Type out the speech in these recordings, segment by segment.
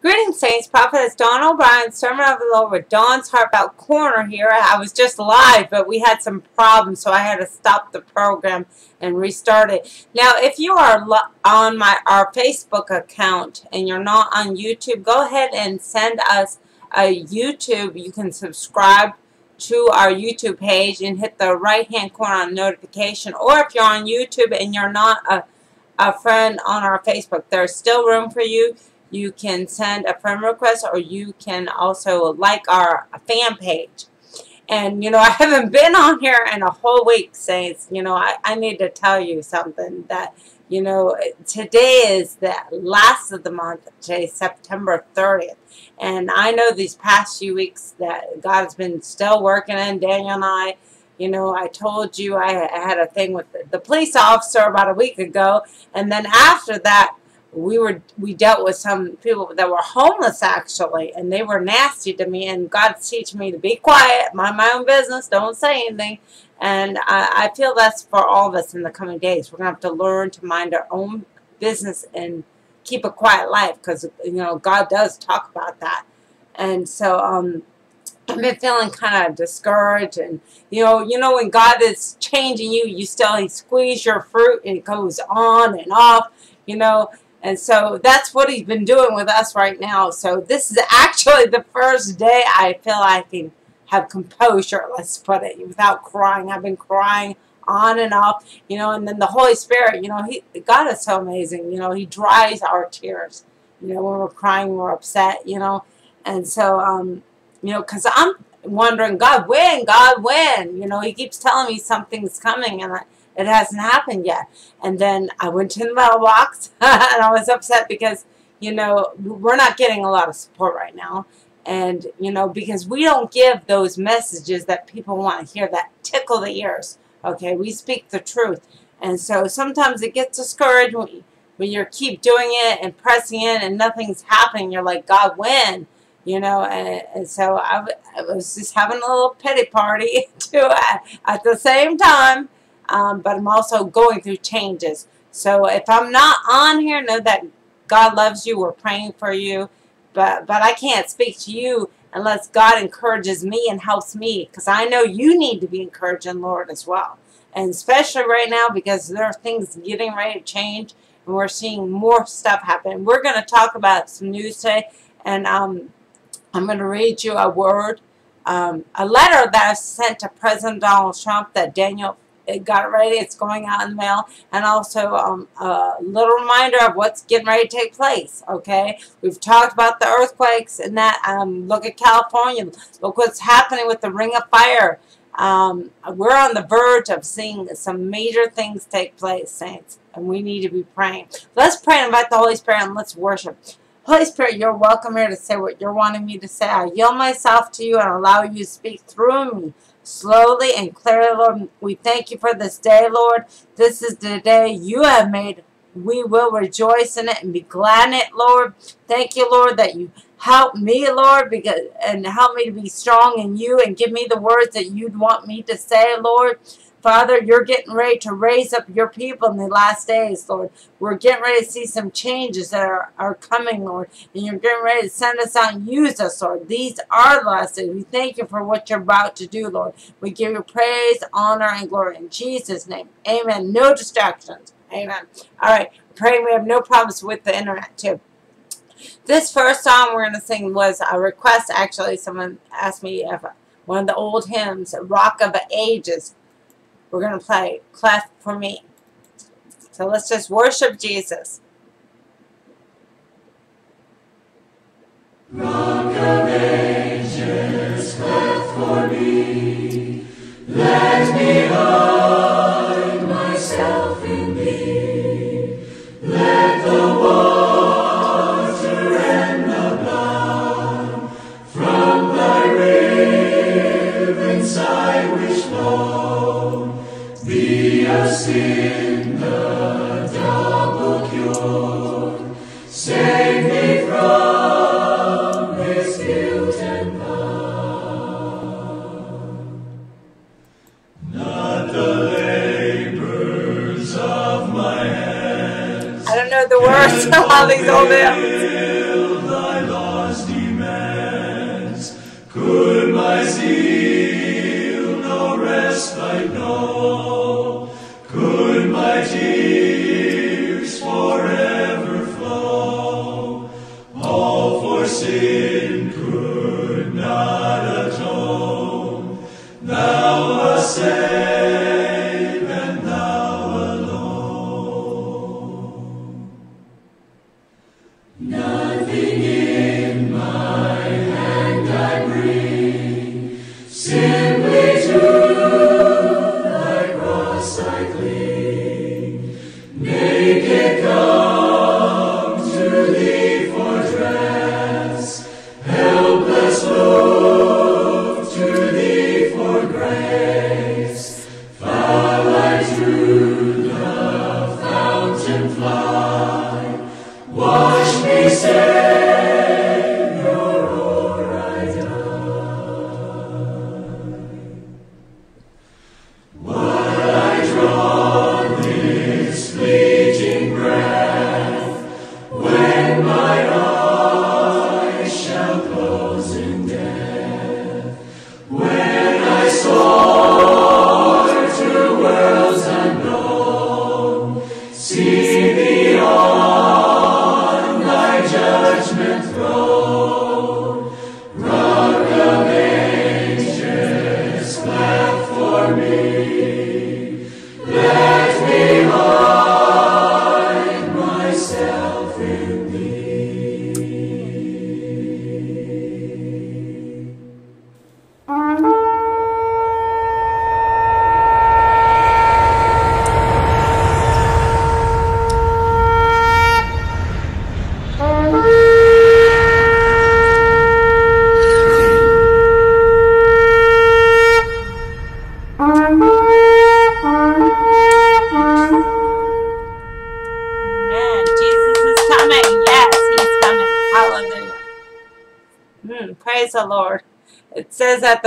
Greetings, Saints. Prophetess Dawn O'Brien, Sermon of the Lord with Dawn's Heartfelt Corner here. I was just live, but we had some problems, so I had to stop the program and restart it. Now, if you are on my our Facebook account and you're not on YouTube, go ahead and send us a YouTube. You can subscribe to our YouTube page and hit the right-hand corner on notification. Or if you're on YouTube and you're not a, a friend on our Facebook, there's still room for you you can send a friend request or you can also like our fan page. And, you know, I haven't been on here in a whole week, since, You know, I, I need to tell you something that, you know, today is the last of the month, today September 30th. And I know these past few weeks that God's been still working in Daniel and I. You know, I told you I, had a thing with the police officer about a week ago. And then after that, we were we dealt with some people that were homeless actually and they were nasty to me and God's teaching me to be quiet mind my own business don't say anything. And I, I feel that's for all of us in the coming days. We're gonna have to learn to mind our own business and keep a quiet life because you know God does talk about that. And so um I've been feeling kind of discouraged and you know you know when God is changing you you still squeeze your fruit and it goes on and off you know and so that's what he's been doing with us right now. So this is actually the first day I feel I can have composure, let's put it, without crying. I've been crying on and off, you know, and then the Holy Spirit, you know, he God is so amazing. You know, he dries our tears, you know, when we're crying, we're upset, you know. And so, um, you know, because I'm wondering, God, when? God, when? You know, he keeps telling me something's coming, and I, it hasn't happened yet. And then I went to the mailbox and I was upset because, you know, we're not getting a lot of support right now. And, you know, because we don't give those messages that people want to hear that tickle the ears. Okay, we speak the truth. And so sometimes it gets discouraged when when you keep doing it and pressing in and nothing's happening. You're like, God, when? You know, and, and so I, I was just having a little pity party too at, at the same time um, but I'm also going through changes. So if I'm not on here, know that God loves you. We're praying for you. But, but I can't speak to you unless God encourages me and helps me because I know you need to be encouraged in Lord as well. And especially right now because there are things getting ready to change and we're seeing more stuff happen. We're going to talk about some news today and um, I'm going to read you a word, um, a letter that I sent to President Donald Trump that Daniel it got it ready. It's going out in the mail. And also um, a little reminder of what's getting ready to take place. Okay, we've talked about the earthquakes and that. Um, look at California. Look what's happening with the Ring of Fire. Um, we're on the verge of seeing some major things take place, saints, and we need to be praying. Let's pray and invite the Holy Spirit and let's worship. Holy Spirit, you're welcome here to say what you're wanting me to say. I yield myself to you and allow you to speak through me slowly and clearly, Lord. We thank you for this day, Lord. This is the day you have made. We will rejoice in it and be glad in it, Lord. Thank you, Lord, that you help me, Lord, because and help me to be strong in you and give me the words that you'd want me to say, Lord. Father, you're getting ready to raise up your people in the last days, Lord. We're getting ready to see some changes that are, are coming, Lord. And you're getting ready to send us out and use us, Lord. These are the last days. We thank you for what you're about to do, Lord. We give you praise, honor, and glory in Jesus' name. Amen. No distractions. Amen. All right. Praying we have no problems with the internet, too. This first song we're going to sing was a request, actually. Someone asked me if one of the old hymns, Rock of Ages, we're going to play Cleft for Me. So let's just worship Jesus. Rock of ages, cleft for me, let me hide my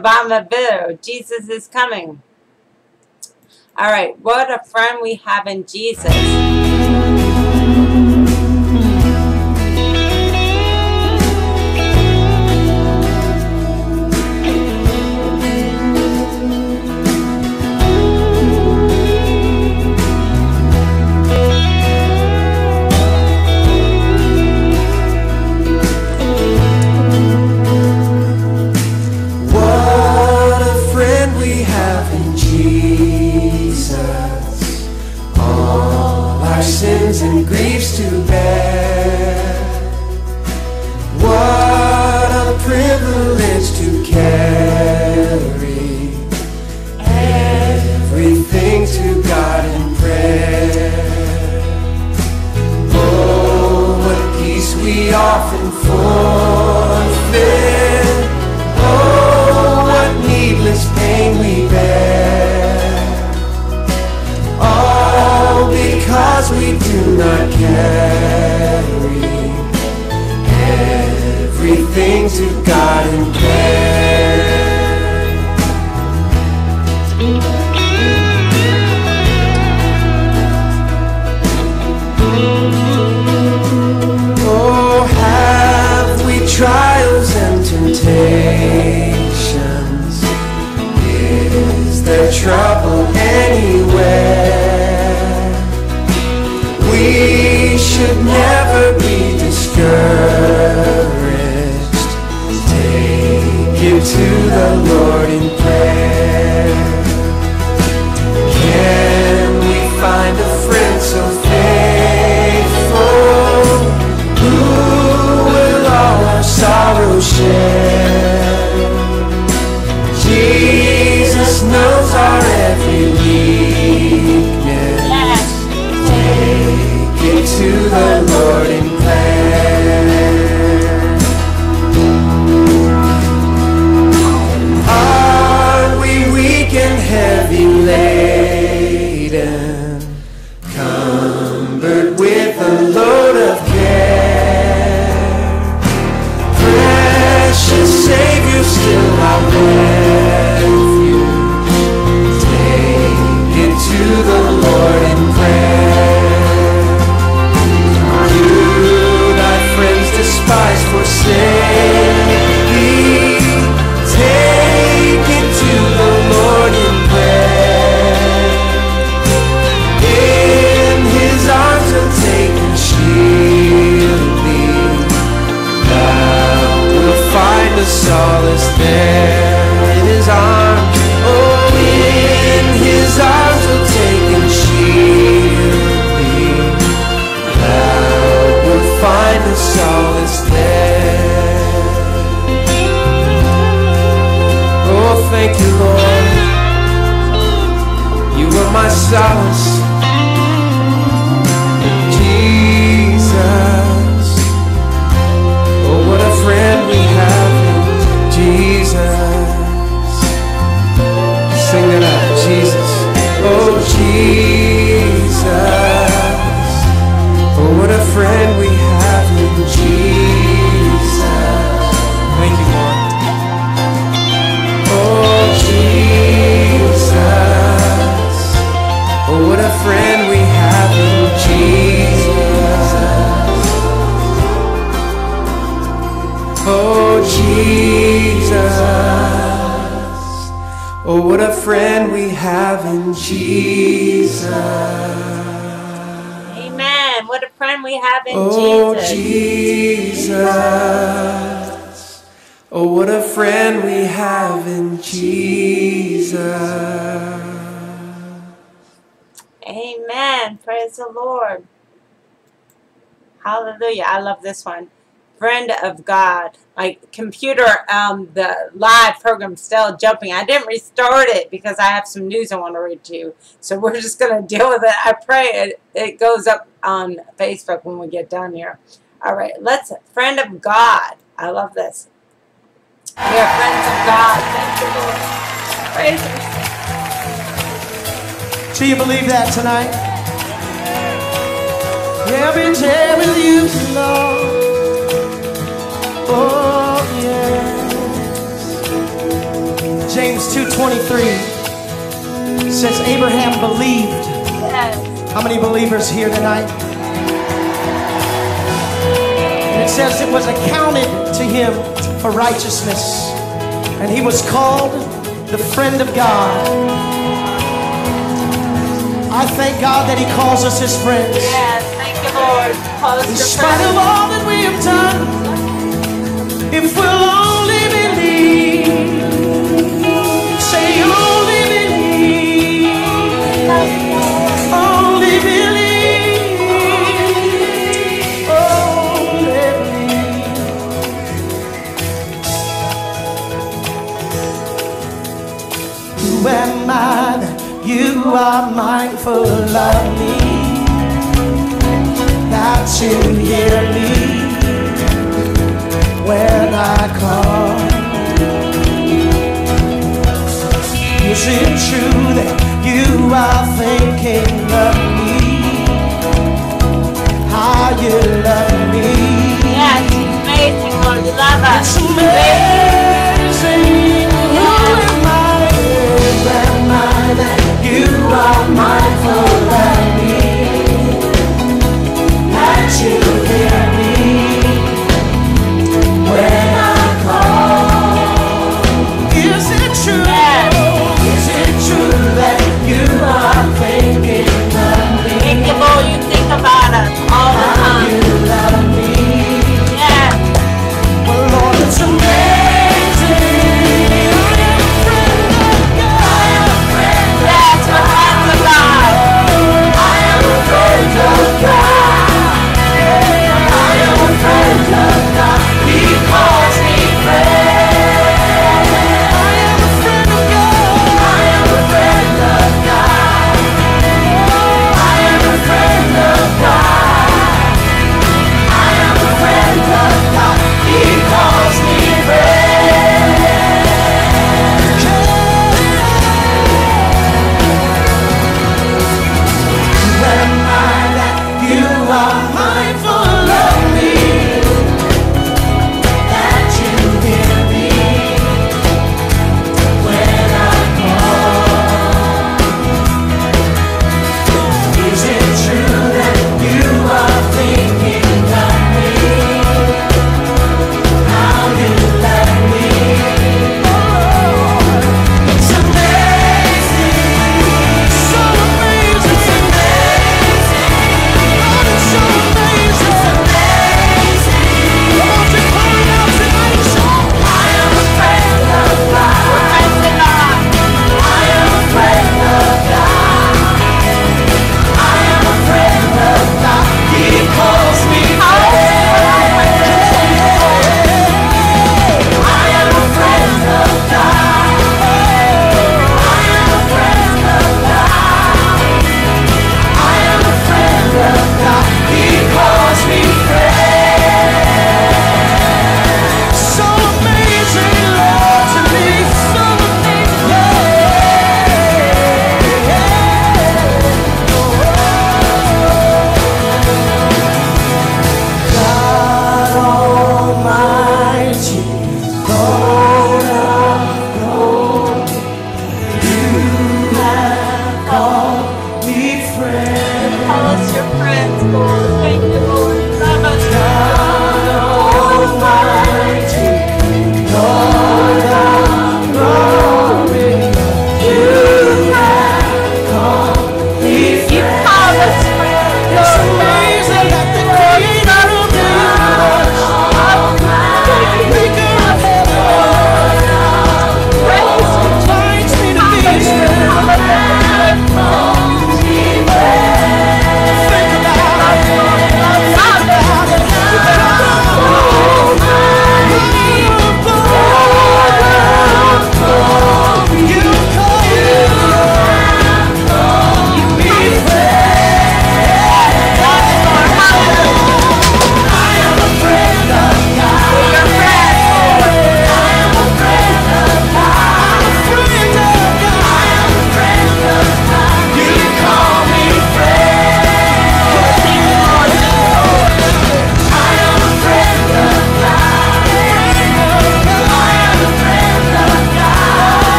bottom of the video. Jesus is coming. All right, what a friend we have in Jesus. sins and griefs to bear. What a privilege to carry everything to God in prayer. Oh, what peace we often forfeit. Oh, what needless pain we bear. not carry everything to God in prayer. Oh, what a friend we have in Jesus. Amen. Praise the Lord. Hallelujah. I love this one. Friend of God. My computer, um, the live program still jumping. I didn't restart it because I have some news I want to read to you. So we're just going to deal with it. I pray it, it goes up on Facebook when we get done here. All right. Let's, friend of God. I love this. We are friends of God. Thank you, Lord. Praise Him. Do you believe that tonight? Every day with you, Lord. Oh, yes. James 2.23 says Abraham believed. Yes. How many believers here tonight? And it says it was accounted to him for righteousness. And he was called the friend of God. I thank God that he calls us his friends. Yes. Thank you, Lord. Call us In spite friends. of all that we have done, if we'll you are mindful of me? That you hear me when I call. Is it true that you are thinking of me? How you love me? Yes, He's amazing, Lord. You love us. It's amazing. Who am I? Who am I you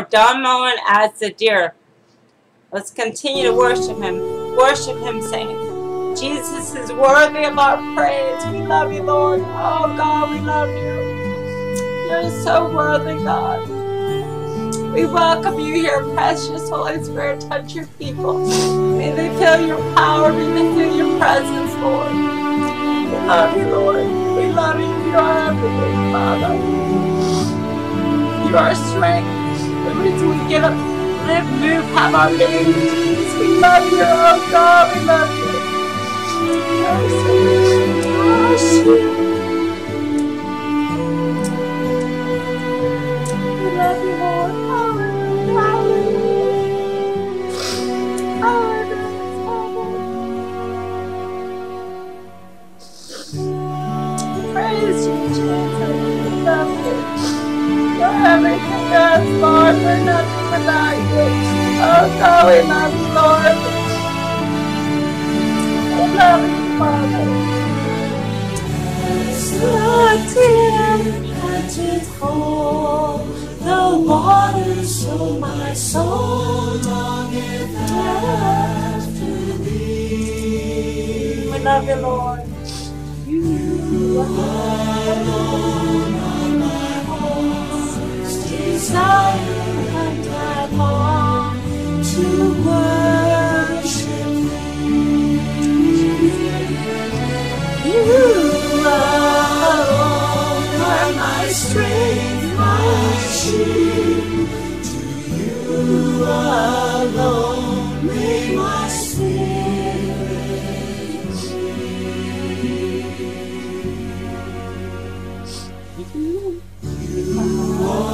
a. Don Moen as the deer. Let's continue to worship him. Worship him, saying, Jesus is worthy of our praise. We love you, Lord. Oh, God, we love you. You're so worthy, God. We welcome you here, precious Holy Spirit. Touch your people. May they feel your power. May they feel your presence, Lord. We love you, Lord. We love you. You are everything, Father. You are our strength. The reason we get up, live, move, have our. Jesus, we love you. Oh, God, we love you. Oh, sweet. We love you, Lord. Everything us, Lord. We're nothing without you. Oh, God, we love you, Lord. We love you, Father. The deer panted for the waters, so my soul longeth after thee. We love you, Lord. You alone are heart's desire, and to worship You alone are my strength, my shield. To you alone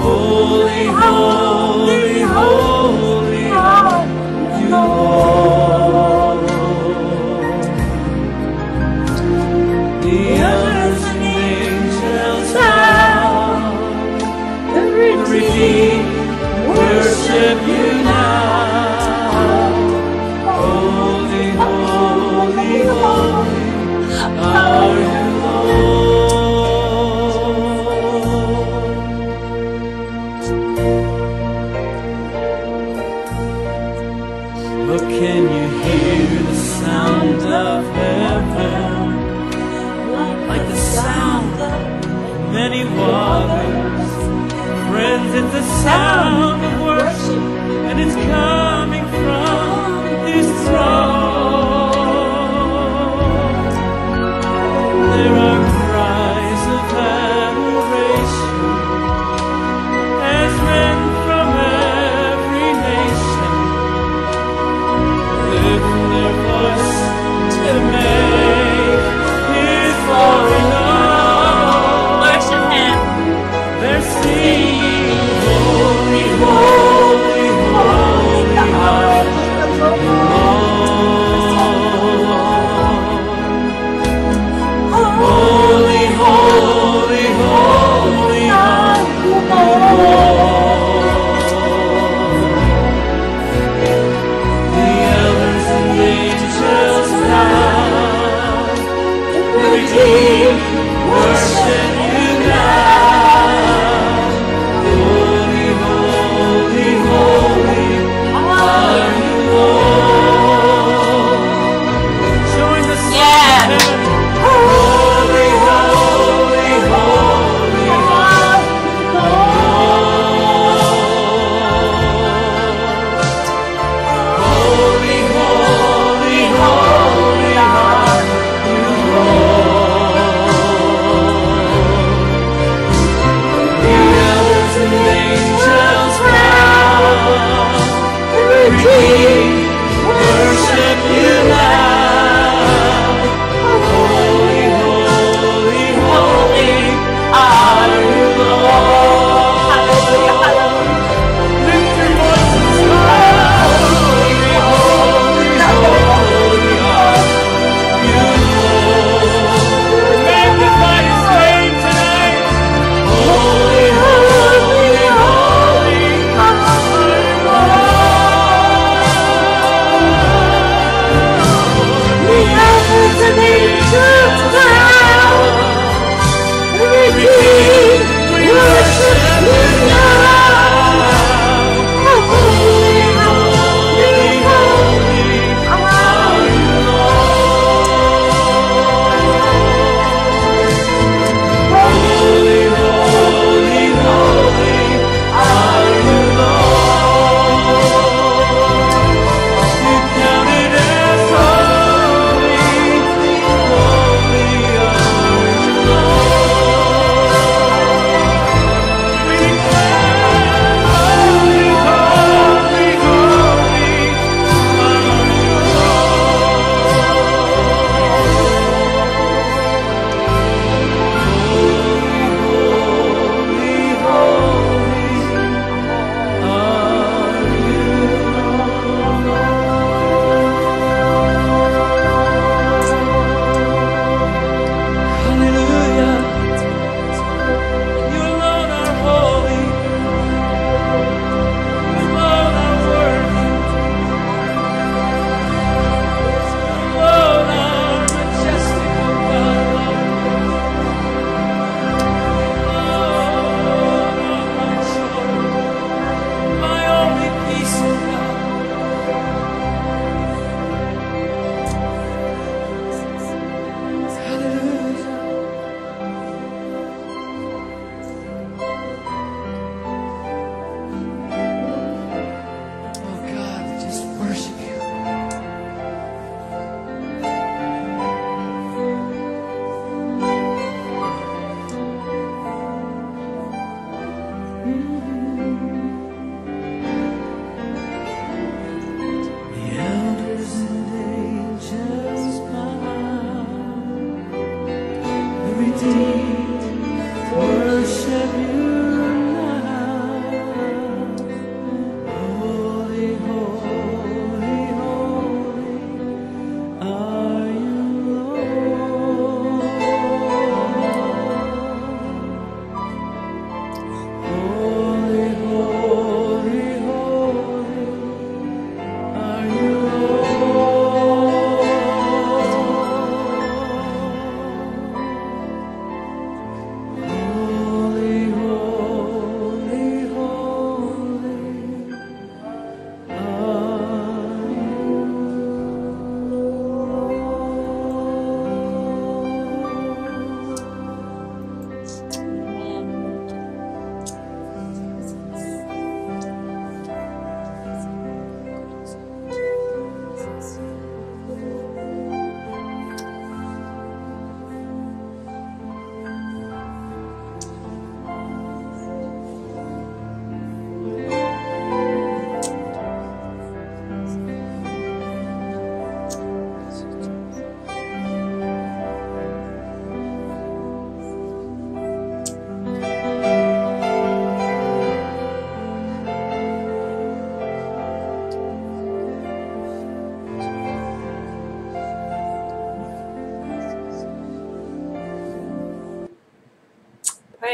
holy, holy, holy you, Lord. The and angels bow, Every redeemed worship you now.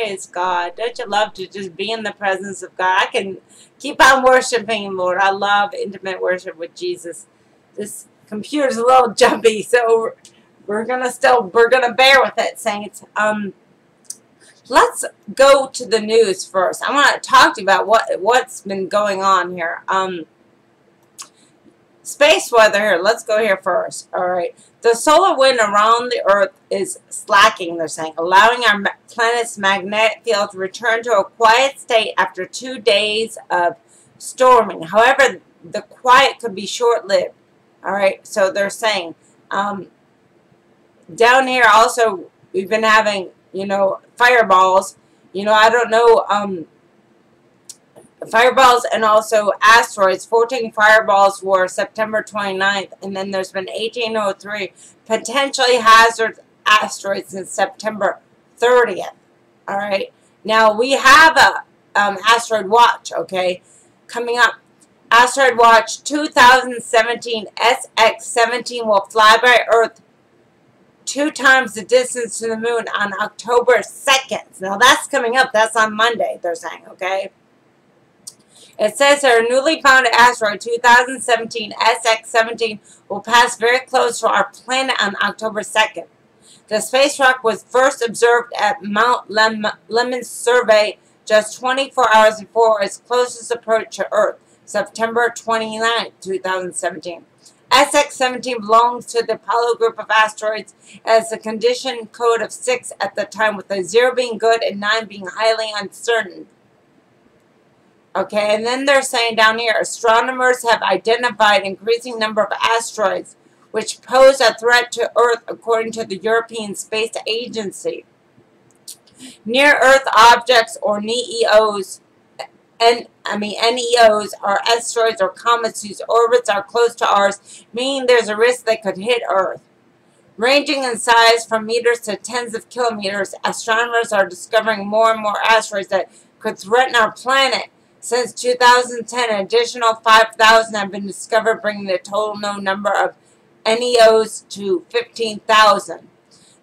Praise God. Don't you love to just be in the presence of God? I can keep on worshiping Lord. I love intimate worship with Jesus. This computer's a little jumpy, so we're gonna still we're gonna bear with it, saints. Um let's go to the news first. I want to talk to you about what what's been going on here. Um space weather here. Let's go here first. All right. The solar wind around the Earth is slacking, they're saying, allowing our planet's magnetic field to return to a quiet state after two days of storming. However, the quiet could be short-lived. All right. So they're saying um, down here also we've been having, you know, fireballs. You know, I don't know. Um, fireballs and also asteroids. 14 fireballs were September 29th, and then there's been 1803 potentially hazard asteroids since September 30th. All right. Now we have a um, asteroid watch. Okay, coming up. Asteroid Watch 2017 SX17 will fly by Earth two times the distance to the moon on October 2nd. Now that's coming up. That's on Monday, they're saying, okay? It says our newly found asteroid 2017 SX17 will pass very close to our planet on October 2nd. The space rock was first observed at Mount Lem Lemmon Survey just 24 hours before its closest approach to Earth, September 29, 2017. SX-17 belongs to the Apollo group of asteroids as a condition code of 6 at the time, with a 0 being good and 9 being highly uncertain. Okay, and then they're saying down here, astronomers have identified increasing number of asteroids which pose a threat to Earth according to the European Space Agency. Near-Earth objects or NEOs, and I mean NEOs are asteroids or comets whose orbits are close to ours, meaning there's a risk they could hit Earth. Ranging in size from meters to tens of kilometers, astronomers are discovering more and more asteroids that could threaten our planet. Since 2010, an additional 5,000 have been discovered, bringing the total known number of NEOs to 15,000.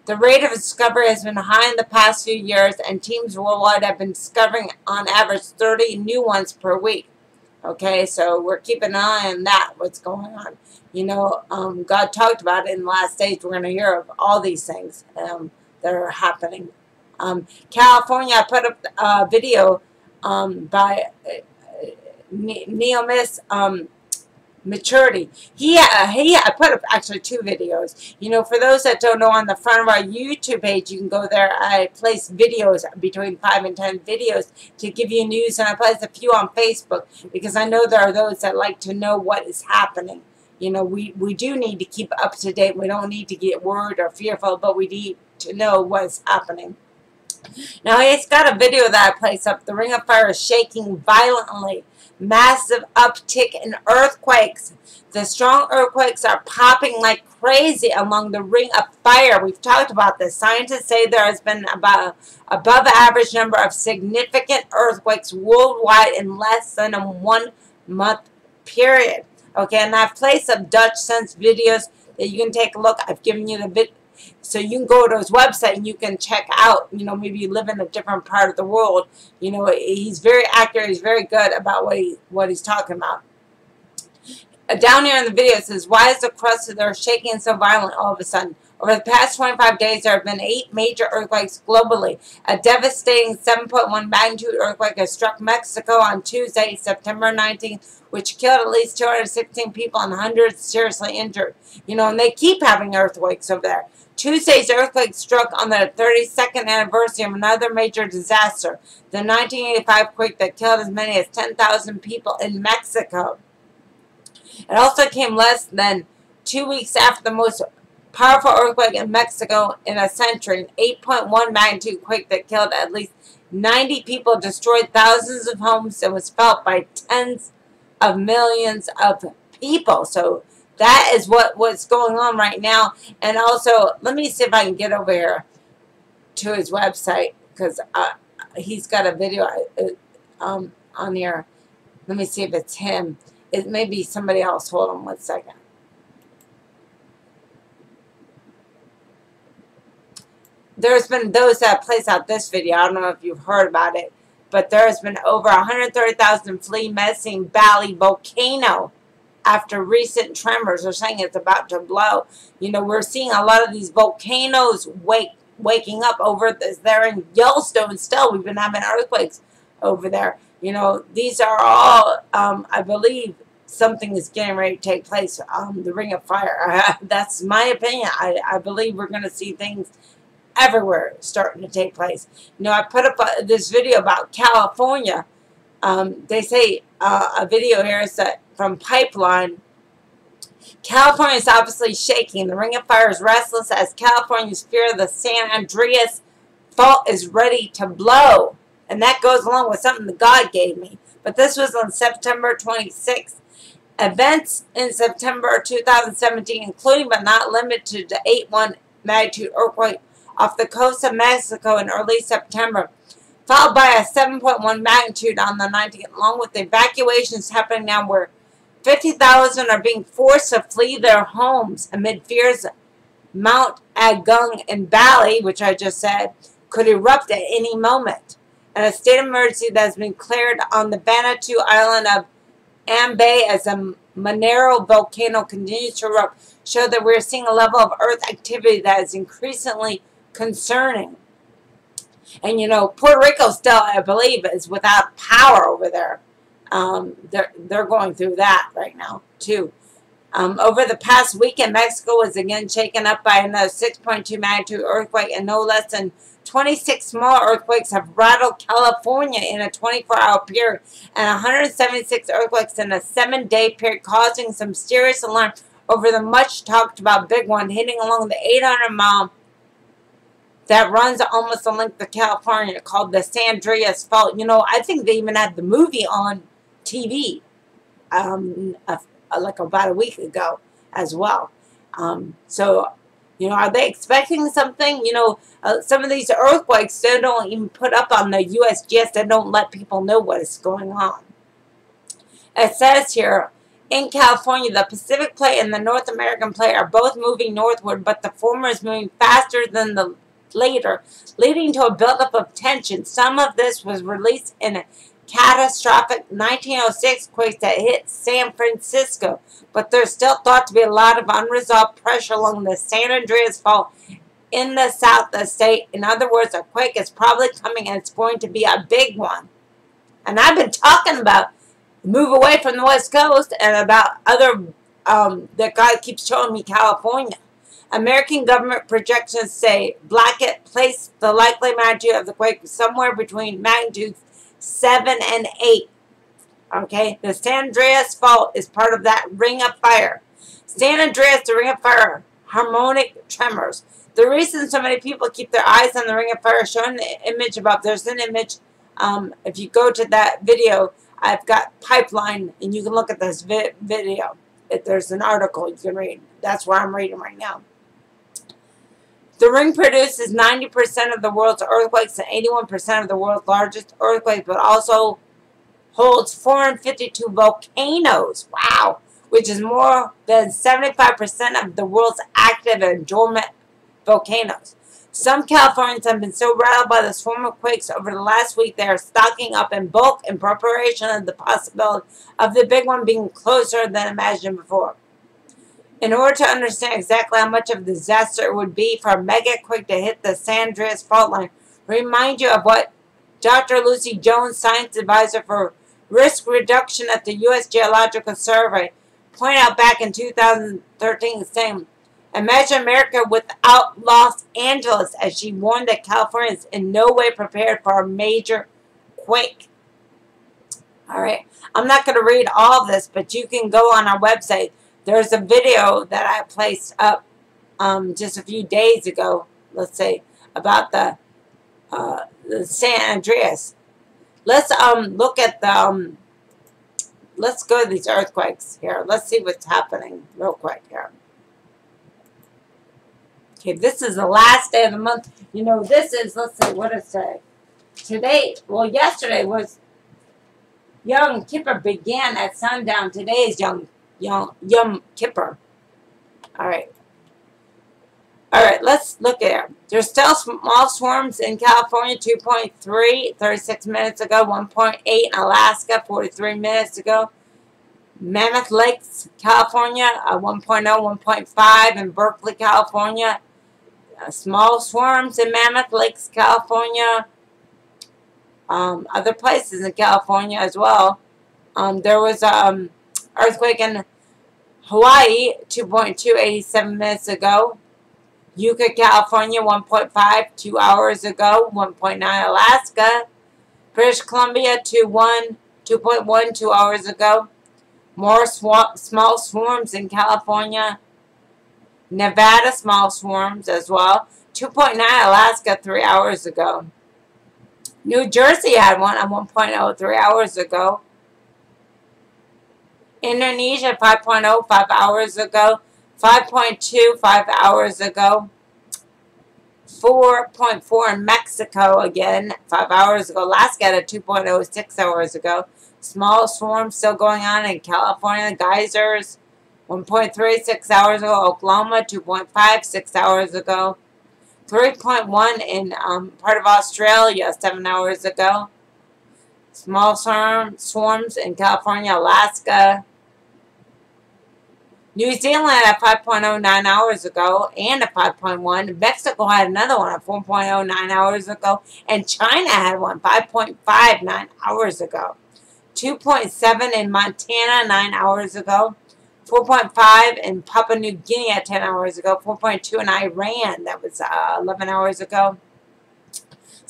The rate of discovery has been high in the past few years, and teams worldwide have been discovering on average 30 new ones per week. Okay, so we're keeping an eye on that, what's going on. You know, um, God talked about it in the last days. We're going to hear of all these things um, that are happening. Um, California, I put up a video um, by uh, Neomis um, Maturity. He, uh, he, I put up actually two videos. You know, for those that don't know, on the front of our YouTube page, you can go there. I place videos, between 5 and 10 videos, to give you news, and I place a few on Facebook, because I know there are those that like to know what is happening. You know, we, we do need to keep up to date. We don't need to get worried or fearful, but we need to know what's happening. Now, he's got a video that I placed up. The Ring of Fire is shaking violently. Massive uptick in earthquakes. The strong earthquakes are popping like crazy along the Ring of Fire. We've talked about this. Scientists say there has been about above average number of significant earthquakes worldwide in less than a one month period. Okay, and I've placed some Dutchsinse videos that you can take a look. I've given you the video so you can go to his website and you can check out, you know, maybe you live in a different part of the world. You know, he's very accurate. He's very good about what, he, what he's talking about. Uh, down here in the video it says, why is the crust of the earth shaking so violent all of a sudden? Over the past 25 days, there have been eight major earthquakes globally. A devastating 7.1 magnitude earthquake has struck Mexico on Tuesday, September 19th, which killed at least 216 people and hundreds seriously injured. You know, and they keep having earthquakes over there. Tuesday's earthquake struck on the 32nd anniversary of another major disaster, the 1985 quake that killed as many as 10,000 people in Mexico. It also came less than two weeks after the most powerful earthquake in Mexico in a century, an 8.1 magnitude quake that killed at least 90 people, destroyed thousands of homes, and was felt by tens of millions of people. So that is what what's going on right now. And also, let me see if I can get over here to his website because uh, he's got a video uh, um, on here. Let me see if it's him. It may be somebody else. Hold on one second. there's been those that place out this video. I don't know if you've heard about it, but there's been over 130,000 flea missing Bali volcano after recent tremors. They're saying it's about to blow. You know, we're seeing a lot of these volcanoes wake waking up over this. They're in Yellowstone still. We've been having earthquakes over there. You know, these are all, um, I believe, something is getting ready to take place. Um, the Ring of Fire. That's my opinion. I, I believe we're going to see things everywhere starting to take place. You know, I put up a, this video about California. Um, they say uh, a video here is that from Pipeline. California is obviously shaking. The Ring of Fire is restless as California's fear of the San Andreas fault is ready to blow. And that goes along with something that God gave me. But this was on September 26th. Events in September 2017, including but not limited to the 8.1 magnitude earthquake off the coast of Mexico in early September, followed by a 7.1 magnitude on the 19th, along with evacuations happening now where 50,000 are being forced to flee their homes amid fears Mount Agung in Bali, which I just said, could erupt at any moment. And a state of emergency that has been declared on the Vanuatu island of Ambae as a Manaro volcano continues to erupt show that we're seeing a level of earth activity that is increasingly concerning. And you know, Puerto Rico still, I believe, is without power over there. Um, they're they're going through that right now too. Um, over the past weekend, Mexico was again shaken up by another 6.2 magnitude earthquake, and no less than 26 small earthquakes have rattled California in a 24-hour period, and 176 earthquakes in a seven-day period, causing some serious alarm over the much-talked-about big one hitting along the 800-mile that runs almost the length of California called the San Andreas Fault. You know, I think they even had the movie on TV um, a, a, like about a week ago as well. Um, so, you know, are they expecting something? You know, uh, some of these earthquakes, they don't even put up on the USGS. They don't let people know what is going on. It says here, in California, the Pacific Plate and the North American Plate are both moving northward, but the former is moving faster than the later, leading to a buildup of tension. Some of this was released in a catastrophic 1906 quake that hit San Francisco, but there's still thought to be a lot of unresolved pressure along the San Andreas Fault in the south of the state. In other words, a quake is probably coming and it's going to be a big one. And I've been talking about move away from the West Coast and about other, um, that God keeps showing me California. American government projections say Blackett placed the likely magnitude of the quake somewhere between magnitudes 7 and 8. Okay, the San Andreas Fault is part of that ring of fire. San Andreas, the ring of fire, harmonic tremors. The reason so many people keep their eyes on the ring of fire, showing the image above, there's an image, um, if you go to that video, I've got Pipeline, and you can look at this vi video. If there's an article you can read. That's where I'm reading right now. The ring produces 90% of the world's earthquakes and 81% of the world's largest earthquakes, but also holds 452 volcanoes. Wow! Which is more than 75% of the world's active and dormant volcanoes. Some Californians have been so rattled by the swarm of quakes over the last week they are stocking up in bulk in preparation of the possibility of the big one being closer than imagined before. In order to understand exactly how much of a disaster it would be for a mega quake to hit the San Andreas fault line, remind you of what Dr. Lucy Jones, science advisor for risk reduction at the U.S. Geological Survey, pointed out back in 2013, saying, Imagine America without Los Angeles, as she warned that California is in no way prepared for a major quake. All right, I'm not going to read all this, but you can go on our website, there's a video that I placed up um, just a few days ago, let's say, about the, uh, the San Andreas. Let's um, look at the, um, let's go to these earthquakes here. Let's see what's happening real quick here. Okay, this is the last day of the month. You know, this is, let's see, what it say? Today, well, yesterday was Yom Kippur began at sundown. Today is Yom Yom, Yom Kippur. All right. All right, let's look at it. There's still small swarms in California, 2.3, 36 minutes ago, 1.8 in Alaska, 43 minutes ago. Mammoth Lakes, California, uh, 1.0, 1.5 in Berkeley, California. Uh, small swarms in Mammoth Lakes, California. Um, other places in California as well. Um, there was um earthquake in Hawaii, 2.287 minutes ago. Yucca, California, 1.5, two hours ago. 1.9, Alaska. British Columbia, 2.1, 2.1, two hours ago. More sw small swarms in California. Nevada, small swarms as well. 2.9, Alaska, three hours ago. New Jersey had one at 1.0, three hours ago. Indonesia, 5.0, five hours ago. 5.2 five hours ago. 4.4 in Mexico again, five hours ago. Alaska had a 2.0 six hours ago. Small swarm still going on in California. Geysers, 1.3 six hours ago. Oklahoma, 2.5 six hours ago. 3.1 in um, part of Australia, seven hours ago. Small swarm, swarms in California, Alaska, New Zealand at 5.09 hours ago and a 5.1. Mexico had another one at 4.09 hours ago. And China had one 5.59 hours ago. 2.7 in Montana 9 hours ago. 4.5 in Papua New Guinea at 10 hours ago. 4.2 in Iran. That was uh, 11 hours ago.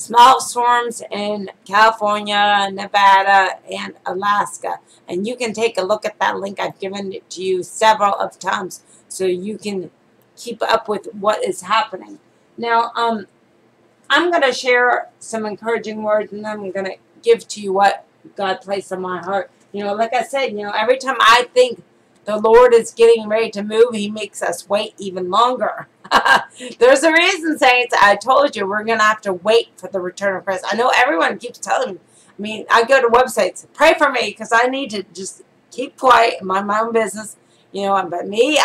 Small storms in California, Nevada, and Alaska. And you can take a look at that link. I've given it to you several of times so you can keep up with what is happening. Now, um, I'm going to share some encouraging words and I'm going to give to you what God placed on my heart. You know, like I said, you know, every time I think the Lord is getting ready to move, He makes us wait even longer. There's a reason, saints. I told you we're going to have to wait for the return of Christ. I know everyone keeps telling me. I mean, I go to websites, pray for me because I need to just keep quiet, mind my own business. You know, but me,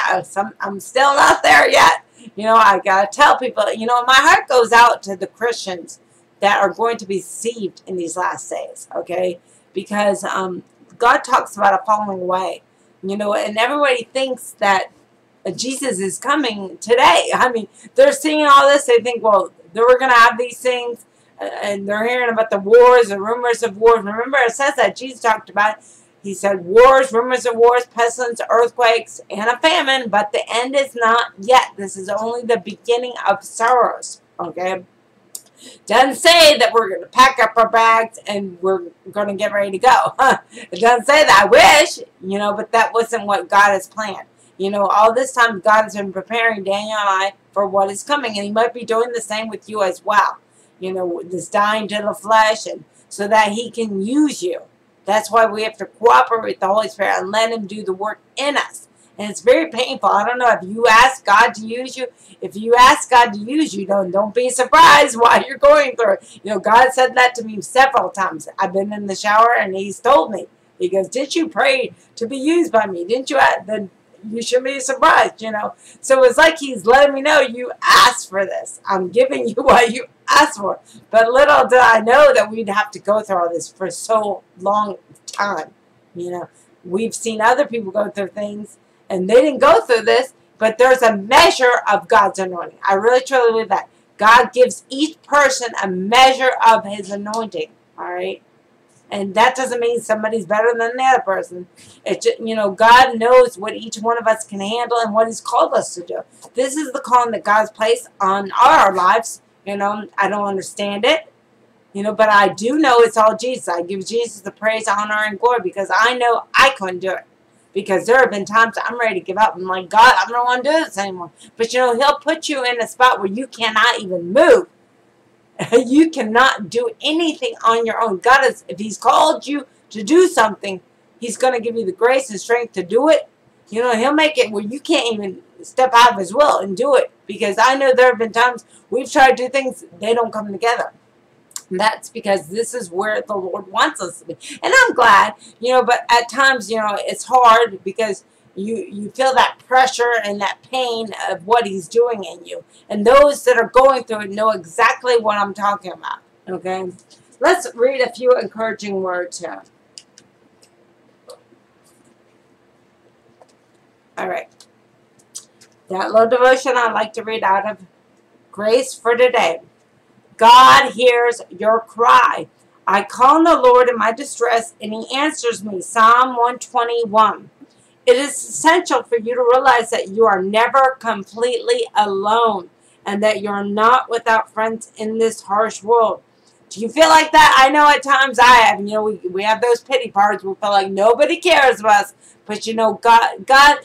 I'm still not there yet. You know, I got to tell people, you know, my heart goes out to the Christians that are going to be deceived in these last days, okay? Because um, God talks about a falling away, you know, and everybody thinks that Jesus is coming today. I mean, they're seeing all this. They think, well, they were going to have these things, uh, and they're hearing about the wars and rumors of wars. Remember, it says that Jesus talked about. He said wars, rumors of wars, pestilence, earthquakes, and a famine, but the end is not yet. This is only the beginning of sorrows. Okay? Doesn't say that we're going to pack up our bags and we're going to get ready to go. it doesn't say that. I wish, you know, but that wasn't what God has planned. You know, all this time God has been preparing Daniel and I for what is coming, and He might be doing the same with you as well. You know, this dying to the flesh, and so that He can use you. That's why we have to cooperate with the Holy Spirit and let Him do the work in us. And it's very painful. I don't know if you ask God to use you. If you ask God to use you, don't don't be surprised while you're going through it. You know, God said that to me several times. I've been in the shower and He's told me. He goes, "Did you pray to be used by me? Didn't you?" Uh, then you should be surprised, you know. So it's like he's letting me know you asked for this. I'm giving you what you asked for. But little did I know that we'd have to go through all this for so long time. You know, we've seen other people go through things and they didn't go through this, but there's a measure of God's anointing. I really truly believe that. God gives each person a measure of his anointing. All right. And that doesn't mean somebody's better than the other person. It just, you know, God knows what each one of us can handle and what He's called us to do. This is the calling that God's placed on our lives. You know, I don't understand it. You know, but I do know it's all Jesus. I give Jesus the praise, honor, and glory because I know I couldn't do it. Because there have been times I'm ready to give up. I'm like, God, I don't want to do this anymore. But you know, He'll put you in a spot where you cannot even move. you cannot do anything on your own. God is, if He's called you to do something, He's going to give you the grace and strength to do it. You know, He'll make it where you can't even step out of His will and do it. Because I know there have been times we've tried to do things, they don't come together. And that's because this is where the Lord wants us to be. And I'm glad, you know, but at times, you know, it's hard because, you you feel that pressure and that pain of what he's doing in you. And those that are going through it know exactly what I'm talking about. Okay? Let's read a few encouraging words here. All right. That little devotion I'd like to read out of Grace for today. God hears your cry. I call on the Lord in my distress, and he answers me. Psalm 121. It is essential for you to realize that you are never completely alone and that you're not without friends in this harsh world. Do you feel like that? I know at times I have. You know, we, we have those pity parties. We feel like nobody cares about us. But you know, God, God,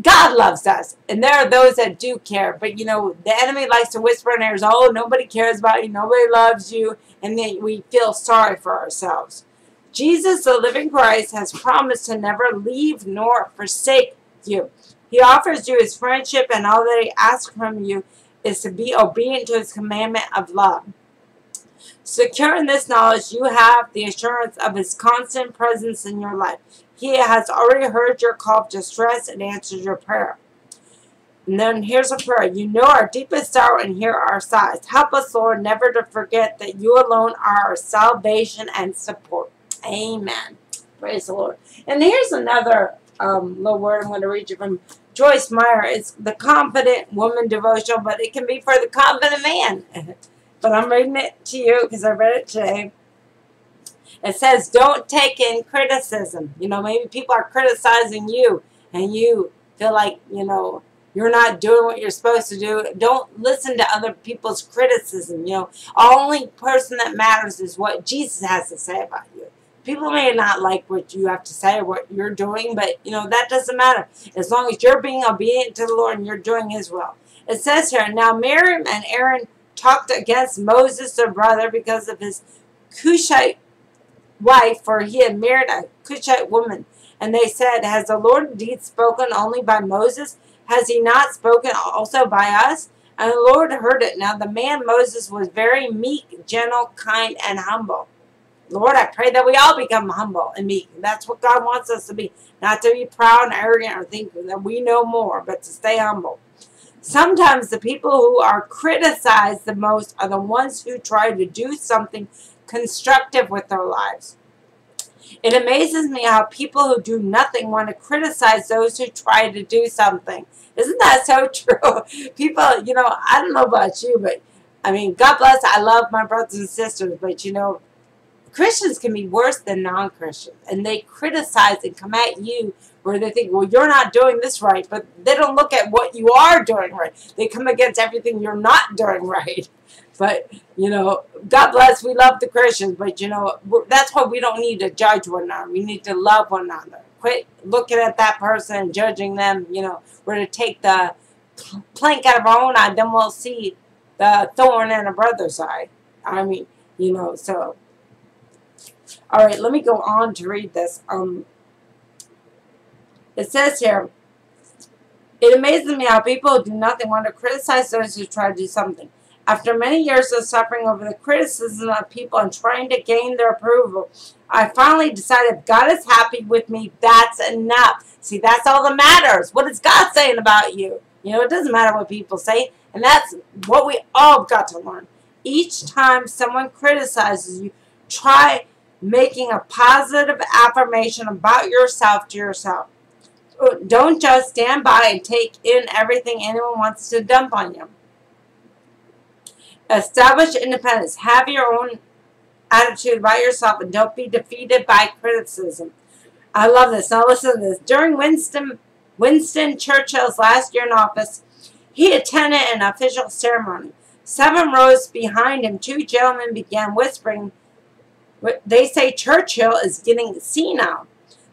God loves us. And there are those that do care. But you know, the enemy likes to whisper in our ears, oh, nobody cares about you. Nobody loves you. And then we feel sorry for ourselves. Jesus, the living Christ, has promised to never leave nor forsake you. He offers you his friendship, and all that he asks from you is to be obedient to his commandment of love. Secure in this knowledge, you have the assurance of his constant presence in your life. He has already heard your call of distress and answered your prayer. And then here's a prayer. You know our deepest sorrow and hear our sighs. Help us, Lord, never to forget that you alone are our salvation and support. Amen. Praise the Lord. And here's another um, little word I'm going to read you from Joyce Meyer. It's the confident woman devotional, but it can be for the confident man. but I'm reading it to you because I read it today. It says, don't take in criticism. You know, maybe people are criticizing you and you feel like, you know, you're not doing what you're supposed to do. Don't listen to other people's criticism. You know, only person that matters is what Jesus has to say about you. People may not like what you have to say or what you're doing, but, you know, that doesn't matter. As long as you're being obedient to the Lord and you're doing His will. It says here, Now Miriam and Aaron talked against Moses, their brother, because of his Cushite wife, for he had married a Cushite woman. And they said, Has the Lord indeed spoken only by Moses? Has he not spoken also by us? And the Lord heard it. Now the man Moses was very meek, gentle, kind, and humble. Lord, I pray that we all become humble and meek. That's what God wants us to be. Not to be proud and arrogant or think that we know more, but to stay humble. Sometimes the people who are criticized the most are the ones who try to do something constructive with their lives. It amazes me how people who do nothing want to criticize those who try to do something. Isn't that so true? People, you know, I don't know about you, but I mean, God bless, I love my brothers and sisters, but you know, Christians can be worse than non-Christians, and they criticize and come at you where they think, well, you're not doing this right, but they don't look at what you are doing right. They come against everything you're not doing right. But, you know, God bless, we love the Christians, but, you know, that's why we don't need to judge one another. We need to love one another. Quit looking at that person and judging them, you know. We're to take the plank out of our own eye, then we'll see the thorn in a brother's eye. I mean, you know, so all right, let me go on to read this. Um, it says here, it amazes me how people do nothing want to criticize those who try to do something. After many years of suffering over the criticism of people and trying to gain their approval, I finally decided God is happy with me, that's enough. See, that's all that matters. What is God saying about you? You know, it doesn't matter what people say. And that's what we all got to learn. Each time someone criticizes you, try making a positive affirmation about yourself to yourself. Uh, don't just stand by and take in everything anyone wants to dump on you. Establish independence. Have your own attitude about yourself and don't be defeated by criticism. I love this. Now listen to this. During Winston, Winston Churchill's last year in office, he attended an official ceremony. Seven rows behind him, two gentlemen began whispering they say Churchill is getting senile.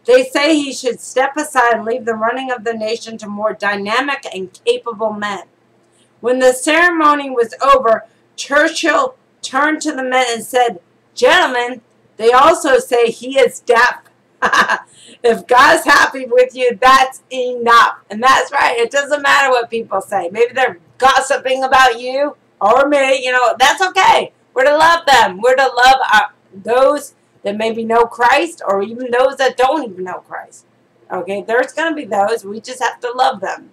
They say he should step aside and leave the running of the nation to more dynamic and capable men. When the ceremony was over, Churchill turned to the men and said, Gentlemen, they also say he is deaf. if God's happy with you, that's enough. And that's right. It doesn't matter what people say. Maybe they're gossiping about you or me. You know, that's okay. We're to love them. We're to love our, those that maybe know Christ or even those that don't even know Christ. Okay, there's going to be those. We just have to love them.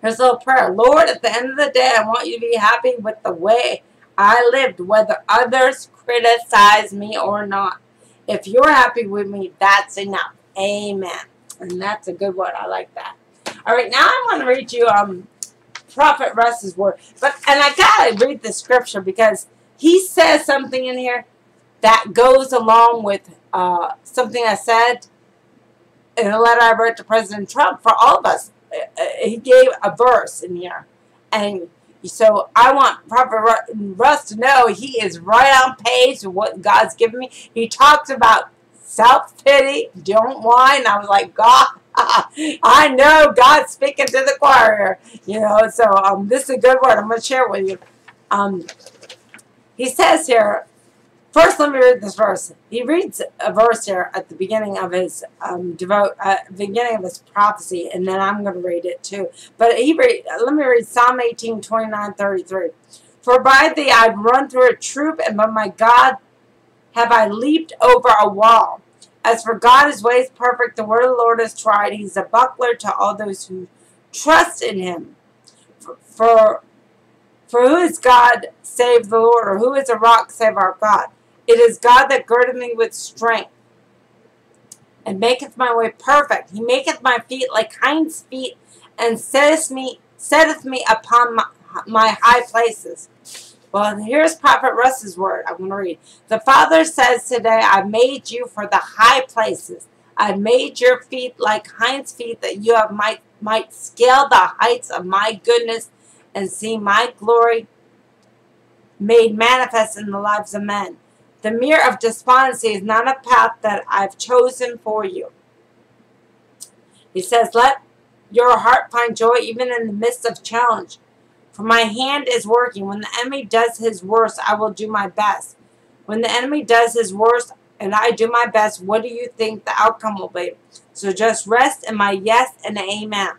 Here's a little prayer. Lord, at the end of the day, I want you to be happy with the way I lived, whether others criticize me or not. If you're happy with me, that's enough. Amen. And that's a good one. I like that. All right, now I want to read you um, Prophet Russ's word. But And I got to read the scripture because he says something in here that goes along with uh, something I said in a letter I wrote to President Trump for all of us. Uh, uh, he gave a verse in here. And so I want Prophet Russ to know he is right on page with what God's given me. He talks about self-pity, don't whine. I was like, God, I know God's speaking to the choir. You know, so um, this is a good word. I'm going to share with you. Um, he says here, First, let me read this verse. He reads a verse here at the beginning of his um, devote, uh, beginning of his prophecy, and then I'm going to read it too. But he read, let me read Psalm 18, 29, 33. For by thee I've run through a troop, and by my God have I leaped over a wall. As for God, his way is perfect. The word of the Lord is tried. He's a buckler to all those who trust in him. For, for, for who is God save the Lord, or who is a rock save our God? It is God that girdeth me with strength, and maketh my way perfect. He maketh my feet like hinds' feet, and setteth me, setteth me upon my, my high places. Well, here's Prophet Russ's word. I'm going to read. The Father says today, I made you for the high places. I made your feet like hinds' feet, that you have might, might scale the heights of my goodness and see my glory made manifest in the lives of men. The mirror of despondency is not a path that I've chosen for you. He says, let your heart find joy even in the midst of challenge. For my hand is working. When the enemy does his worst, I will do my best. When the enemy does his worst and I do my best, what do you think the outcome will be? So just rest in my yes and amen.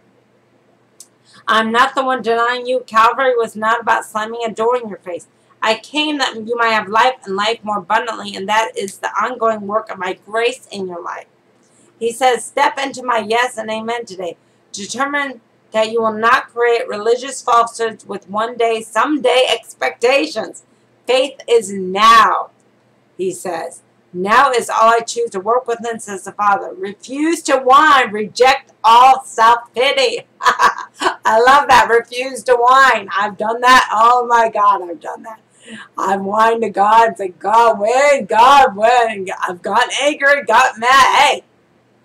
I'm not the one denying you. Calvary was not about slamming a door in your face. I came that you might have life and life more abundantly, and that is the ongoing work of my grace in your life. He says, step into my yes and amen today. Determine that you will not create religious falsehoods with one day, someday expectations. Faith is now, he says. Now is all I choose to work within, says the Father. Refuse to whine. Reject all self-pity. I love that. Refuse to whine. I've done that. Oh my God, I've done that. I'm whining to God and say, God, when? God, when? I've gotten angry, got mad. Hey,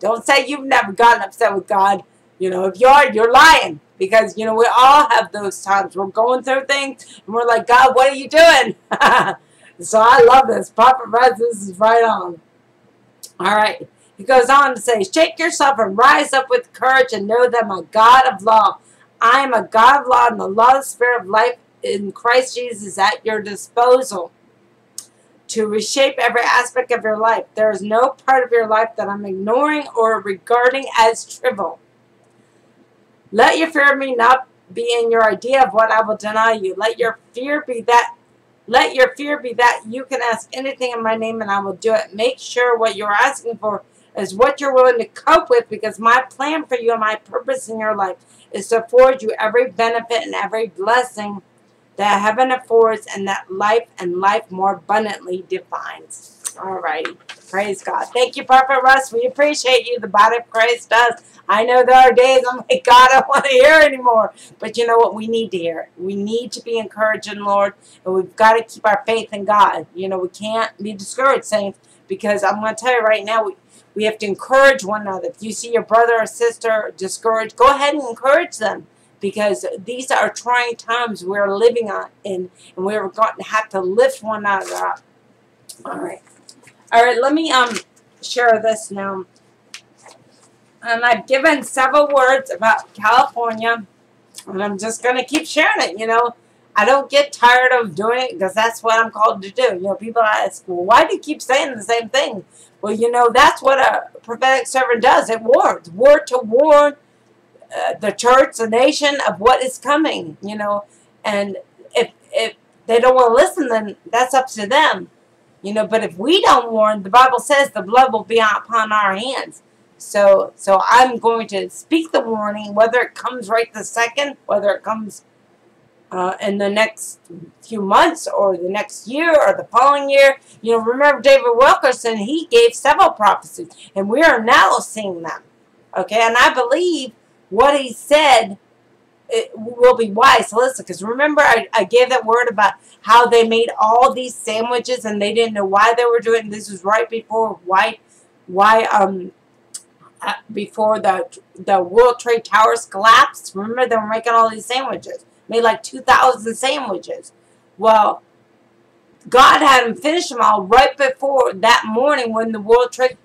don't say you've never gotten upset with God. You know, if you are, you're lying. Because, you know, we all have those times. We're going through things and we're like, God, what are you doing? so I love this. Prophet Russ, this is right on. All right. He goes on to say, Shake yourself and rise up with courage and know that my God of law, I am a God of law and the the Spirit of life in Christ Jesus at your disposal to reshape every aspect of your life. There is no part of your life that I'm ignoring or regarding as trivial. Let your fear of me not be in your idea of what I will deny you. Let your fear be that let your fear be that you can ask anything in my name and I will do it. Make sure what you're asking for is what you're willing to cope with because my plan for you and my purpose in your life is to afford you every benefit and every blessing that heaven affords and that life and life more abundantly defines. Alrighty. Praise God. Thank you, Prophet Russ. We appreciate you. The body of Christ does. I know there are days I'm like, God, I don't want to hear anymore. But you know what? We need to hear We need to be encouraging, Lord. And we've got to keep our faith in God. You know, we can't be discouraged, saints, because I'm going to tell you right now, we, we have to encourage one another. If you see your brother or sister discouraged, go ahead and encourage them because these are trying times we're living on in, and we're going to have to lift one another up. All right. All right, let me um share this now. And I've given several words about California, and I'm just going to keep sharing it, you know. I don't get tired of doing it because that's what I'm called to do. You know, people ask, well, why do you keep saying the same thing? Well, you know, that's what a prophetic servant does. It warns. Word to warn uh, the church, the nation of what is coming, you know. And if if they don't want to listen, then that's up to them, you know. But if we don't warn, the Bible says the blood will be upon our hands. So, so I'm going to speak the warning, whether it comes right the second, whether it comes uh, in the next few months or the next year or the following year. You know, remember David Wilkerson, he gave several prophecies, and we are now seeing them. Okay, and I believe what he said it will be wise to listen. Because remember, I, I gave that word about how they made all these sandwiches and they didn't know why they were doing this was right before why, why um, uh, before the the World Trade Towers collapsed. Remember, they were making all these sandwiches made like 2,000 sandwiches. Well, God had them finish them all right before that morning when the World Trade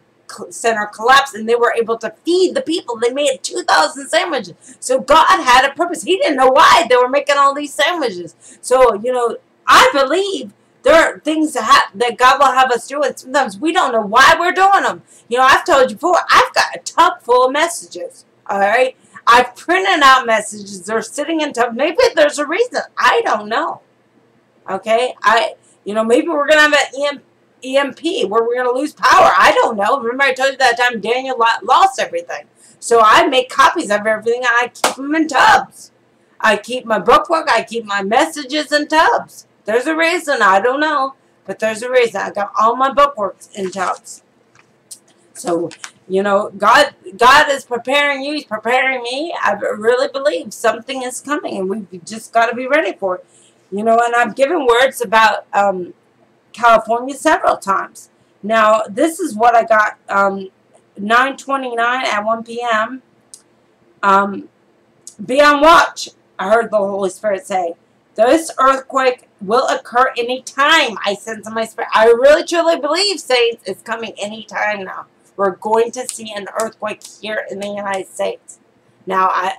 Center collapsed and they were able to feed the people. They made 2,000 sandwiches. So God had a purpose. He didn't know why they were making all these sandwiches. So, you know, I believe there are things that, that God will have us do, and sometimes we don't know why we're doing them. You know, I've told you before, I've got a tub full of messages, all right? I've printed out messages. They're sitting in top. Maybe there's a reason. I don't know. Okay? I, you know, maybe we're going to have an EMP where we're going to lose power. I don't know. Remember I told you that time Daniel lost everything. So I make copies of everything and I keep them in tubs. I keep my bookwork. I keep my messages in tubs. There's a reason. I don't know. But there's a reason. I got all my bookworks in tubs. So you know, God God is preparing you. He's preparing me. I really believe something is coming, and we've just got to be ready for it. You know, and I've given words about um, California several times. Now, this is what I got, um, 929 at 1 p.m. Um, be on watch, I heard the Holy Spirit say. This earthquake will occur anytime, I sense in my spirit. I really truly believe, saints, it's coming anytime now. We're going to see an earthquake here in the United States. Now, I,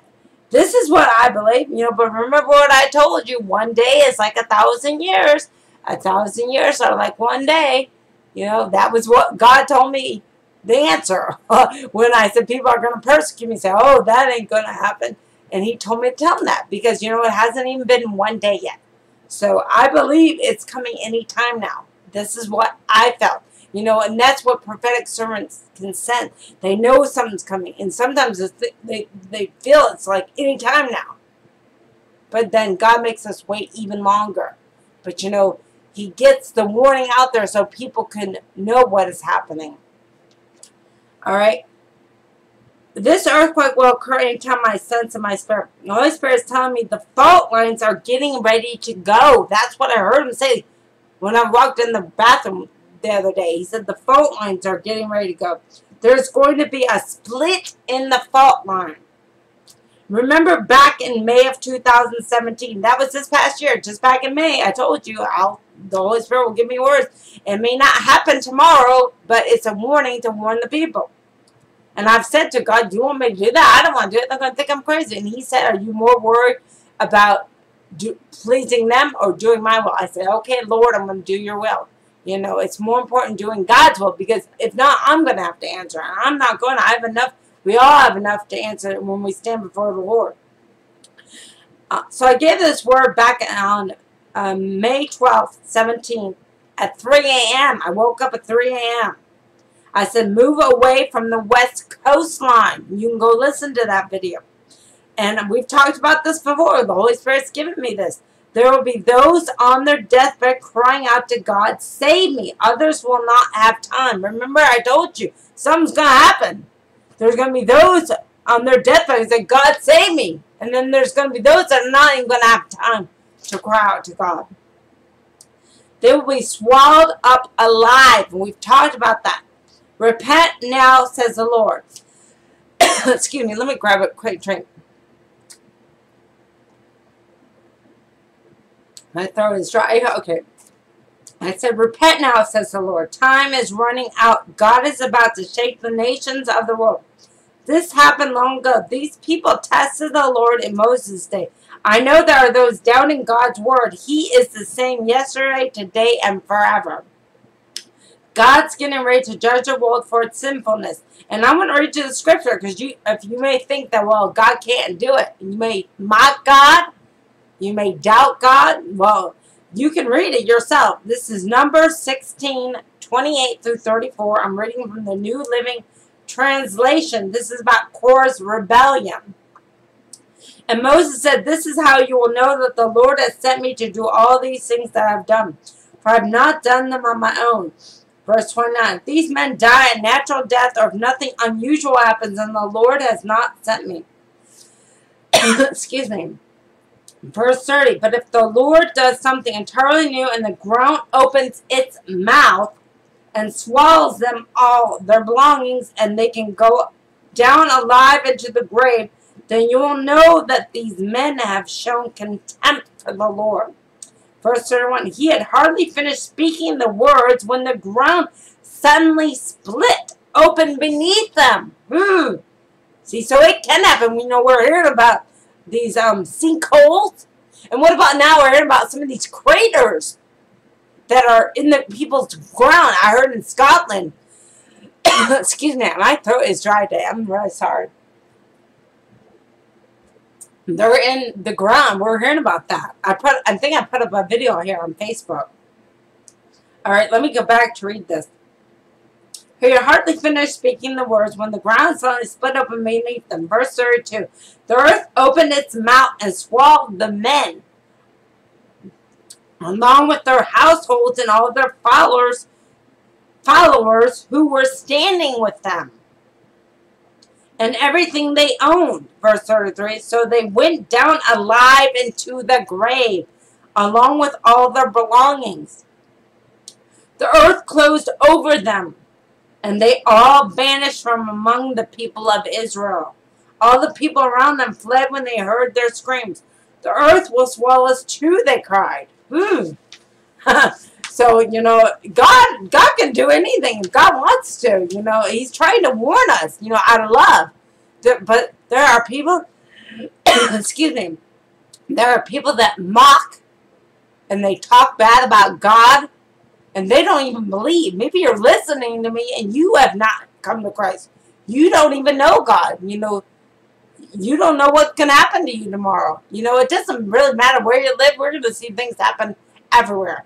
this is what I believe, you know, but remember what I told you. One day is like a thousand years. A thousand years are like one day. You know, that was what God told me the answer. when I said people are going to persecute me, say, oh, that ain't going to happen. And he told me to tell him that because, you know, it hasn't even been one day yet. So I believe it's coming any time now. This is what I felt. You know, and that's what prophetic sermons can sense. They know something's coming. And sometimes they, they feel it's like any time now. But then God makes us wait even longer. But you know, He gets the warning out there so people can know what is happening. Alright? This earthquake will occur anytime I sense in my spirit. The Holy Spirit is telling me the fault lines are getting ready to go. That's what I heard him say when I walked in the bathroom the other day. He said the fault lines are getting ready to go. There's going to be a split in the fault line. Remember back in May of 2017, that was this past year, just back in May, I told you, I'll, the Holy Spirit will give me words. It may not happen tomorrow, but it's a warning to warn the people. And I've said to God, do you want me to do that? I don't want to do it. They're going to think I'm crazy. And he said, are you more worried about do, pleasing them or doing my will? I said, okay, Lord, I'm going to do your will. You know, it's more important doing God's will because if not, I'm going to have to answer. I'm not going to. I have enough. We all have enough to answer when we stand before the Lord. Uh, so I gave this word back on uh, May 12th, 17th at 3 a.m. I woke up at 3 a.m. I said, move away from the west coastline. You can go listen to that video. And we've talked about this before. The Holy Spirit's given me this. There will be those on their deathbed crying out to God, save me. Others will not have time. Remember, I told you, something's going to happen. There's going to be those on their deathbed who say, God, save me. And then there's going to be those that are not even going to have time to cry out to God. They will be swallowed up alive. And we've talked about that. Repent now, says the Lord. Excuse me, let me grab a quick drink. My throat is dry. Okay. I said, Repent now, says the Lord. Time is running out. God is about to shake the nations of the world. This happened long ago. These people tested the Lord in Moses' day. I know there are those doubting God's word. He is the same yesterday, today, and forever. God's getting ready to judge the world for its sinfulness. And I'm going to read you the scripture because you, if you may think that, well, God can't do it. You may mock God. You may doubt God. Well, you can read it yourself. This is Numbers 16, 28 through 34. I'm reading from the New Living translation. This is about Korah's rebellion. And Moses said, This is how you will know that the Lord has sent me to do all these things that I've done. For I have not done them on my own. Verse 29. These men die a natural death, or if nothing unusual happens, and the Lord has not sent me. Excuse me. Verse 30. But if the Lord does something entirely new, and the ground opens its mouth, and swallows them all, their belongings, and they can go down alive into the grave, then you will know that these men have shown contempt for the Lord. Verse 31, he had hardly finished speaking the words when the ground suddenly split open beneath them. Hmm. See, so it can happen. We know we're hearing about these um, sinkholes. And what about now we're hearing about some of these craters that are in the people's ground. I heard in Scotland. Excuse me, my throat is dry today. I'm really sorry. They're in the ground. We're hearing about that. I put I think I put up a video here on Facebook. Alright, let me go back to read this. He had hardly finished speaking the words when the ground suddenly split open beneath them. Verse 32. The earth opened its mouth and swallowed the men, along with their households and all their followers, followers who were standing with them and everything they owned. Verse 33. So they went down alive into the grave, along with all their belongings. The earth closed over them, and they all vanished from among the people of Israel. All the people around them fled when they heard their screams. The earth will swallow us too, they cried. Hmm. so, you know, God God can do anything if God wants to. You know, He's trying to warn us, you know, out of love. But there are people, excuse me, there are people that mock and they talk bad about God and they don't even believe. Maybe you're listening to me and you have not come to Christ. You don't even know God. You know, you don't know what's going to happen to you tomorrow. You know, it doesn't really matter where you live. We're going to see things happen everywhere.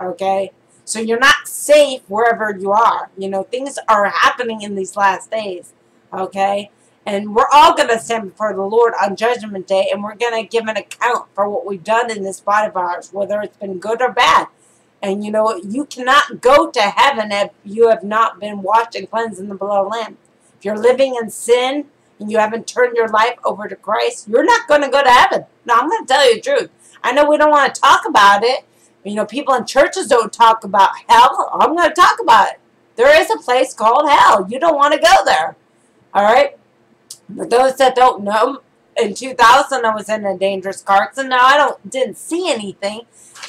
Okay? So you're not safe wherever you are. You know, things are happening in these last days. Okay? And we're all going to stand before the Lord on Judgment Day, and we're going to give an account for what we've done in this body of ours, whether it's been good or bad. And you know, you cannot go to heaven if you have not been washed and cleansed in the blood of the Lamb. If you're living in sin and you haven't turned your life over to Christ, you're not going to go to heaven. Now, I'm going to tell you the truth. I know we don't want to talk about it. You know, people in churches don't talk about hell. I'm going to talk about it. There is a place called hell. You don't want to go there. All right? For those that don't know, in 2000 I was in a dangerous car accident. Now I don't didn't see anything.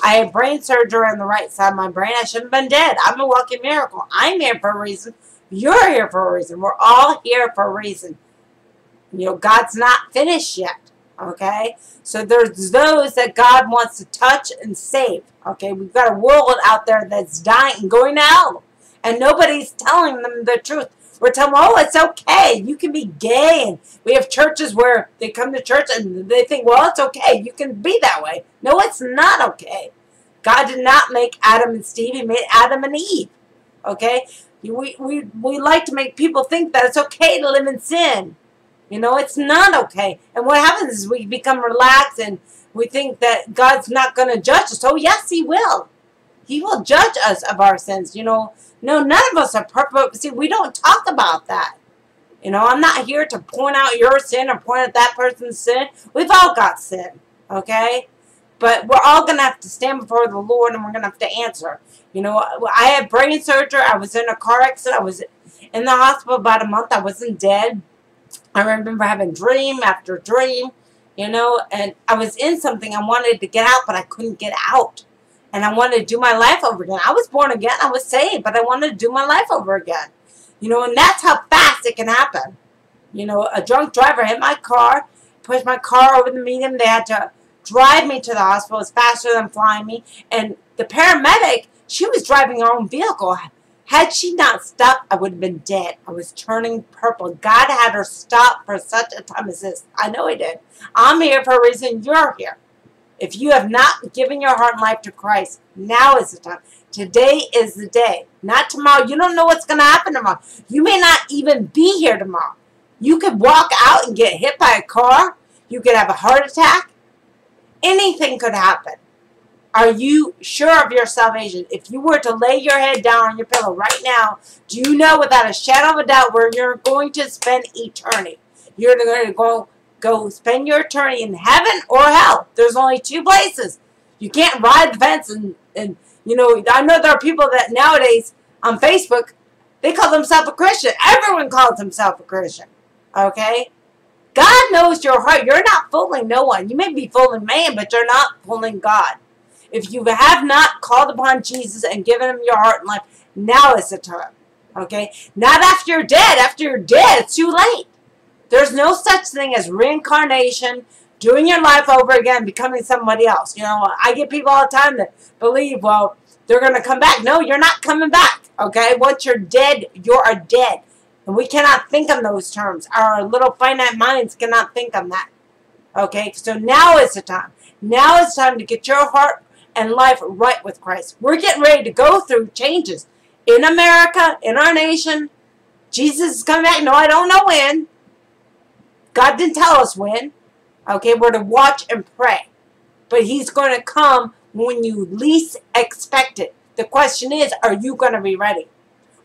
I had brain surgery on the right side of my brain. I shouldn't have been dead. I'm a walking miracle. I'm here for a reason. You're here for a reason. We're all here for a reason. You know, God's not finished yet. Okay? So there's those that God wants to touch and save. Okay? We've got a world out there that's dying and going to hell. And nobody's telling them the truth. We're telling them, oh, it's okay. You can be gay. And we have churches where they come to church and they think, well, it's okay. You can be that way. No, it's not okay. God did not make Adam and Steve. He made Adam and Eve. Okay? We, we, we like to make people think that it's okay to live in sin. You know, it's not okay. And what happens is we become relaxed and we think that God's not going to judge us. Oh, yes, He will. He will judge us of our sins. You know, no, none of us are perfect. See, we don't talk about that. You know, I'm not here to point out your sin or point at that person's sin. We've all got sin, okay? But we're all going to have to stand before the Lord and we're going to have to answer. You know, I had brain surgery. I was in a car accident. I was in the hospital about a month. I wasn't dead. I remember having dream after dream, you know, and I was in something. I wanted to get out, but I couldn't get out and I wanted to do my life over again. I was born again. I was saved, but I wanted to do my life over again. You know, and that's how fast it can happen. You know, a drunk driver hit my car, pushed my car over the median. They had to drive me to the hospital. It was faster than flying me. And the paramedic, she was driving her own vehicle. Had she not stopped, I would have been dead. I was turning purple. God had her stop for such a time as this. I know He did. I'm here for a reason. You're here. If you have not given your heart and life to Christ, now is the time. Today is the day, not tomorrow. You don't know what's going to happen tomorrow. You may not even be here tomorrow. You could walk out and get hit by a car. You could have a heart attack. Anything could happen. Are you sure of your salvation? If you were to lay your head down on your pillow right now, do you know without a shadow of a doubt where you're going to spend eternity? You're going to go go spend your eternity in heaven or hell. There's only two places. You can't ride the fence and, and you know, I know there are people that nowadays on Facebook, they call themselves a Christian. Everyone calls themselves a Christian. Okay? God knows your heart. You're not fooling no one. You may be fooling man, but you're not fooling God. If you have not called upon Jesus and given him your heart and life, now is the time. Okay? Not after you're dead. After you're dead, it's too late. There's no such thing as reincarnation, doing your life over again, becoming somebody else. You know, I get people all the time that believe, well, they're going to come back. No, you're not coming back. Okay? Once you're dead, you're dead. And we cannot think on those terms. Our little finite minds cannot think on that. Okay? So now is the time. Now is time to get your heart and life right with Christ. We're getting ready to go through changes in America, in our nation. Jesus is coming back. No, I don't know when. God didn't tell us when. Okay, we're to watch and pray. But he's going to come when you least expect it. The question is, are you going to be ready?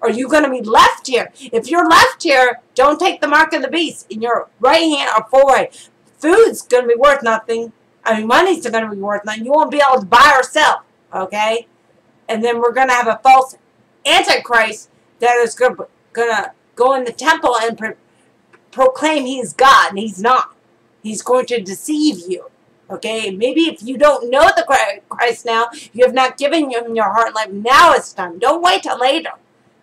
Are you going to be left here? If you're left here, don't take the mark of the beast in your right hand or forehead. Food's going to be worth nothing. I mean, money's going to be worth nothing. You won't be able to buy or sell. Okay? And then we're going to have a false antichrist that is going to go in the temple and proclaim he's God, and he's not. He's going to deceive you. Okay? Maybe if you don't know the Christ now, you have not given him your heart and life. Now it's time. Don't wait till later.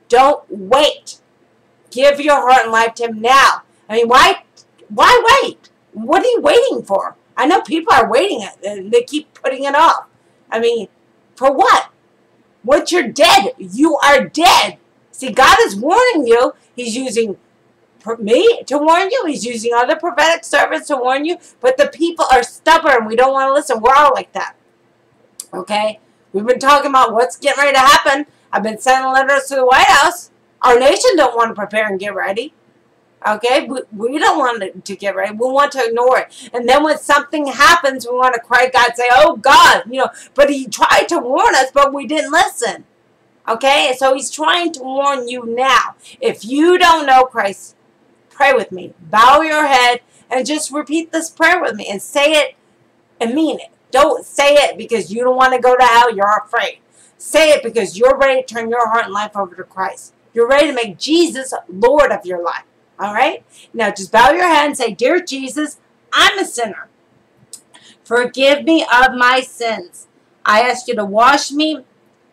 Don't wait. Give your heart and life to him now. I mean, why, why wait? What are you waiting for? I know people are waiting, and they keep putting it off. I mean, for what? Once you're dead, you are dead. See, God is warning you. He's using me to warn you. He's using other prophetic servants to warn you. But the people are stubborn. We don't want to listen. We're all like that. Okay? We've been talking about what's getting ready to happen. I've been sending letters to the White House. Our nation don't want to prepare and get ready. Okay? We, we don't want to get ready. We want to ignore it. And then when something happens, we want to cry God, say, oh God, you know, but he tried to warn us, but we didn't listen. Okay? So he's trying to warn you now. If you don't know Christ, Pray with me. Bow your head and just repeat this prayer with me and say it and mean it. Don't say it because you don't want to go to hell. You're afraid. Say it because you're ready to turn your heart and life over to Christ. You're ready to make Jesus Lord of your life. All right? Now just bow your head and say, Dear Jesus, I'm a sinner. Forgive me of my sins. I ask you to wash me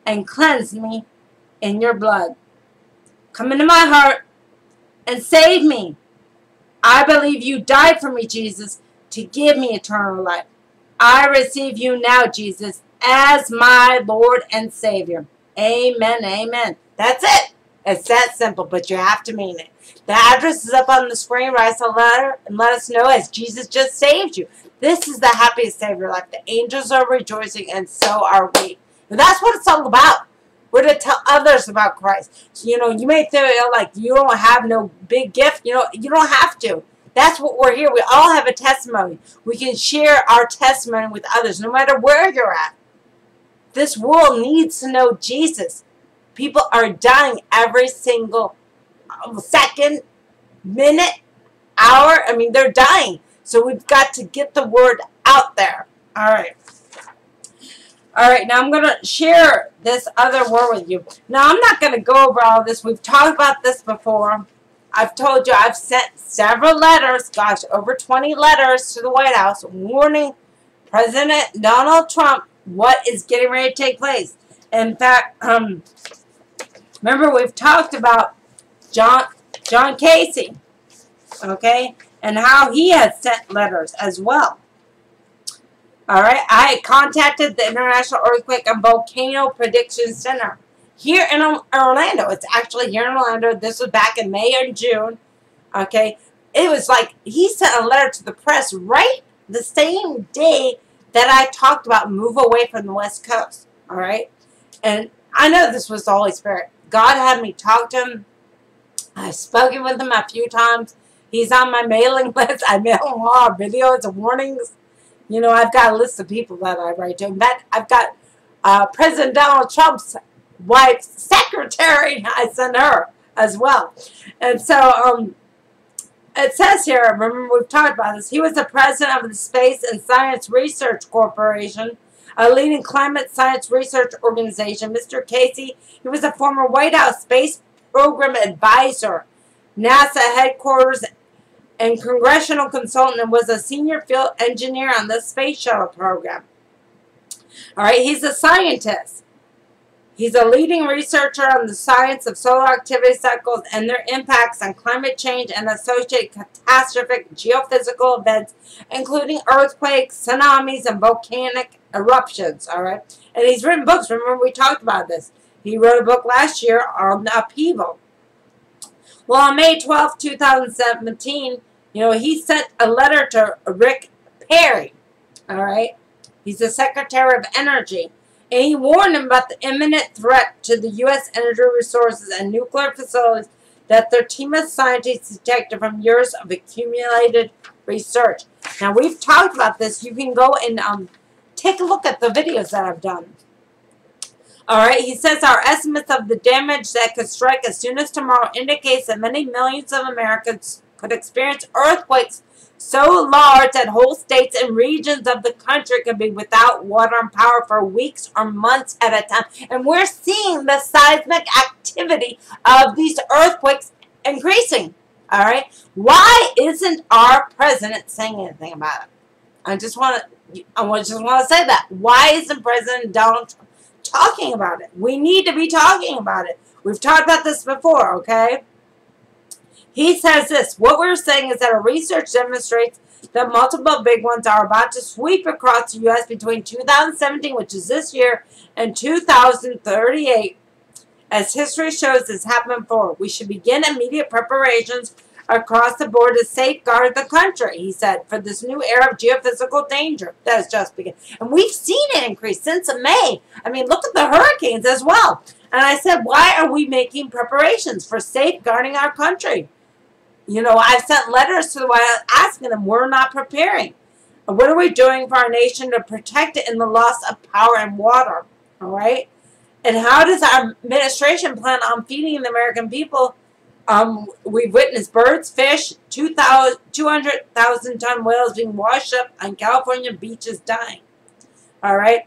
and cleanse me in your blood. Come into my heart and save me. I believe you died for me, Jesus, to give me eternal life. I receive you now, Jesus, as my Lord and Savior. Amen, amen. That's it. It's that simple, but you have to mean it. The address is up on the screen. Write us a letter and let us know as Jesus just saved you. This is the happiest day of your life. The angels are rejoicing, and so are we. And that's what it's all about. We're to tell others about Christ. So, you know, you may feel like you don't have no big gift. You know, you don't have to. That's what we're here. We all have a testimony. We can share our testimony with others, no matter where you're at. This world needs to know Jesus. People are dying every single second, minute, hour. I mean, they're dying. So we've got to get the word out there. All right. All right, now I'm going to share this other word with you. Now, I'm not going to go over all this. We've talked about this before. I've told you I've sent several letters, gosh, over 20 letters to the White House warning President Donald Trump what is getting ready to take place. In fact, um, remember we've talked about John John Casey, okay, and how he has sent letters as well. All right, I contacted the International Earthquake and Volcano Prediction Center here in Orlando. It's actually here in Orlando. This was back in May and June. Okay, it was like he sent a letter to the press right the same day that I talked about move away from the West Coast. All right, and I know this was the Holy Spirit. God had me talk to him. I've spoken with him a few times. He's on my mailing list. I mail him all our videos and warnings. You know, I've got a list of people that I write to. That I've got uh, President Donald Trump's wife's secretary. I send her as well. And so, um, it says here, remember we've talked about this, he was the president of the Space and Science Research Corporation, a leading climate science research organization. Mr. Casey, he was a former White House Space Program Advisor, NASA headquarters and congressional consultant and was a senior field engineer on the Space Shuttle program. All right, he's a scientist. He's a leading researcher on the science of solar activity cycles and their impacts on climate change and associated catastrophic geophysical events, including earthquakes, tsunamis, and volcanic eruptions. All right, and he's written books. Remember, we talked about this. He wrote a book last year on upheaval. Well, on May 12, 2017, you know, he sent a letter to Rick Perry. All right, he's the Secretary of Energy and he warned him about the imminent threat to the U.S. energy resources and nuclear facilities that their team of scientists detected from years of accumulated research. Now, we've talked about this. You can go and um, take a look at the videos that I've done. All right, he says our estimates of the damage that could strike as soon as tomorrow indicates that many millions of Americans could experience earthquakes so large that whole states and regions of the country could be without water and power for weeks or months at a time. And we're seeing the seismic activity of these earthquakes increasing. All right. Why isn't our president saying anything about it? I just want to. I just want to say that. Why isn't President Donald Trump talking about it? We need to be talking about it. We've talked about this before, okay? He says this, what we're saying is that our research demonstrates that multiple big ones are about to sweep across the U.S. between 2017, which is this year, and 2038. As history shows, this happened before. We should begin immediate preparations across the board to safeguard the country, he said, for this new era of geophysical danger that has just begun. And we've seen it increase since May. I mean, look at the hurricanes as well. And I said, why are we making preparations for safeguarding our country? You know, I've sent letters to the White House asking them, we're not preparing. What are we doing for our nation to protect it in the loss of power and water? All right? And how does our administration plan on feeding the American people? Um, we've witnessed birds, fish, 200,000 ton whales being washed up on California beaches dying. All right?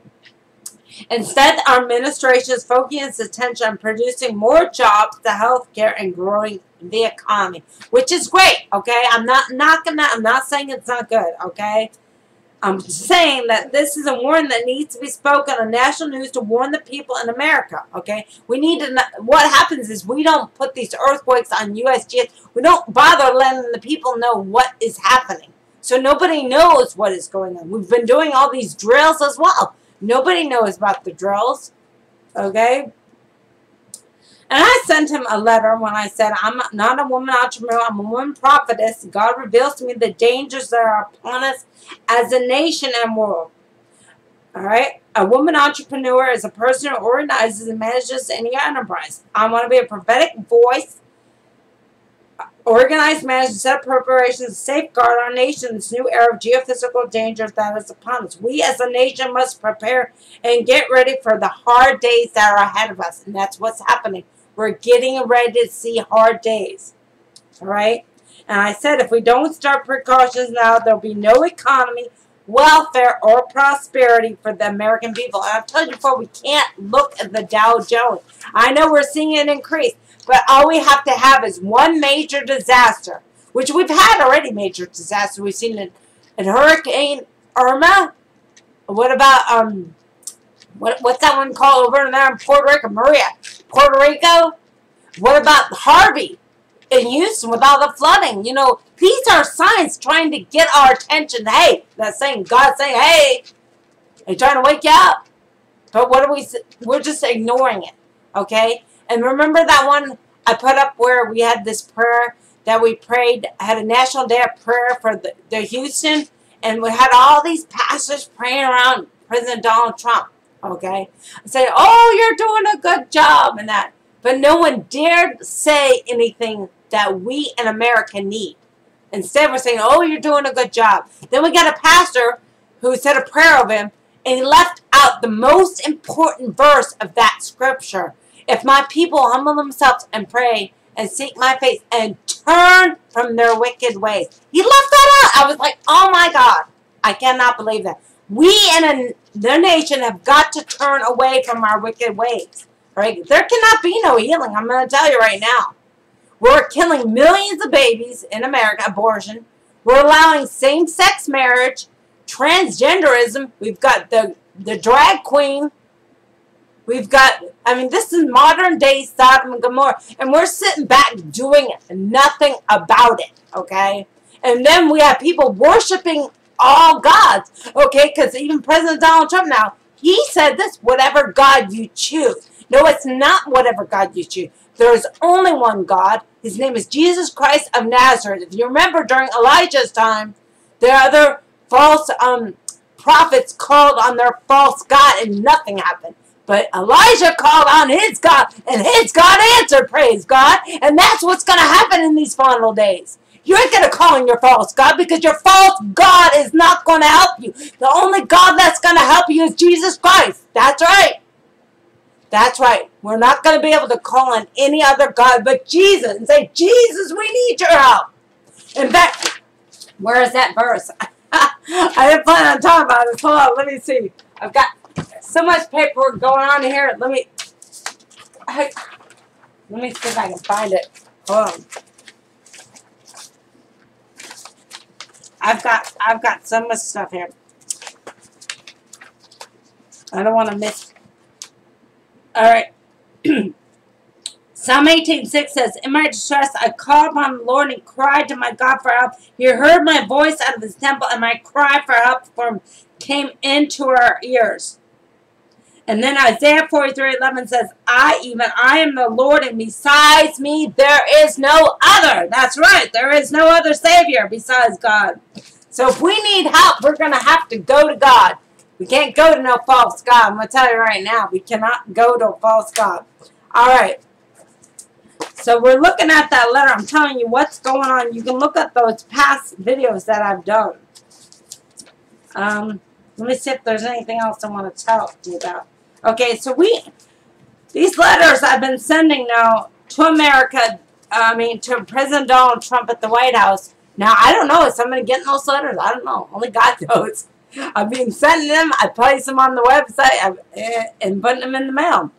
Instead, our administration is focusing its attention on producing more jobs, the healthcare, and growing the economy, which is great, okay? I'm not knocking that. I'm not saying it's not good, okay? I'm saying that this is a warning that needs to be spoken on national news to warn the people in America, okay? We need to, what happens is we don't put these earthquakes on USGS. We don't bother letting the people know what is happening. So nobody knows what is going on. We've been doing all these drills as well. Nobody knows about the drills. Okay? And I sent him a letter when I said, I'm not a woman entrepreneur, I'm a woman prophetess. God reveals to me the dangers that are upon us as a nation and world. Alright? A woman entrepreneur is a person who organizes and manages any enterprise. I want to be a prophetic voice organize, manage, set up preparations safeguard our nation this new era of geophysical dangers that is upon us. We as a nation must prepare and get ready for the hard days that are ahead of us. And that's what's happening. We're getting ready to see hard days. All right? And I said if we don't start precautions now, there'll be no economy, welfare, or prosperity for the American people. And I've told you before, we can't look at the Dow Jones. I know we're seeing it increase. But all we have to have is one major disaster, which we've had already major disaster. We've seen it in Hurricane Irma. What about, um, what, what's that one called over there in Puerto Rico? Maria. Puerto Rico? What about Harvey in Houston with all the flooding? You know, these are signs trying to get our attention. Hey, that's saying, God saying, hey, they're trying to wake you up. But what are we, we're just ignoring it, okay? And remember that one I put up where we had this prayer that we prayed, had a national day of prayer for the, the Houston, and we had all these pastors praying around President Donald Trump. Okay? And Say, oh, you're doing a good job and that. But no one dared say anything that we in America need. Instead, we're saying, oh, you're doing a good job. Then we got a pastor who said a prayer of him, and he left out the most important verse of that scripture. If my people humble themselves and pray and seek my face and turn from their wicked ways. He left that out. I was like, oh my God. I cannot believe that. We in a, the nation have got to turn away from our wicked ways. Right? There cannot be no healing. I'm going to tell you right now. We're killing millions of babies in America, abortion. We're allowing same-sex marriage, transgenderism. We've got the, the drag queen. We've got, I mean, this is modern day Sodom and Gomorrah. And we're sitting back doing nothing about it, okay? And then we have people worshiping all gods, okay? Because even President Donald Trump now, he said this, whatever God you choose. No, it's not whatever God you choose. There is only one God. His name is Jesus Christ of Nazareth. If you remember during Elijah's time, the other false um, prophets called on their false God and nothing happened. But Elijah called on his God, and his God answered, praise God. And that's what's going to happen in these final days. You ain't going to call on your false God because your false God is not going to help you. The only God that's going to help you is Jesus Christ. That's right. That's right. We're not going to be able to call on any other God but Jesus and say, Jesus, we need your help. In fact, where is that verse? I didn't plan on talking about this. Hold on, let me see. I've got so much paperwork going on here. Let me, I, let me see if I can find it. Hold on. I've got, I've got so much stuff here. I don't want to miss all right. Psalm 18:6 says, In my distress I called upon the Lord and cried to my God for help. He heard my voice out of his temple, and my cry for help from came into our ears. And then Isaiah 43:11 says, I, even I am the Lord, and besides me there is no other. That's right, there is no other Savior besides God. So if we need help, we're going to have to go to God. We can't go to no false God. I'm going to tell you right now, we cannot go to a false God. All right. So we're looking at that letter. I'm telling you what's going on. You can look at those past videos that I've done. Um, let me see if there's anything else I want to tell you about. Okay, so we, these letters I've been sending now to America, I mean, to President Donald Trump at the White House. Now, I don't know. Is somebody getting those letters? I don't know. Only God knows. I've been sending them. I place them on the website eh, and putting them in the mail.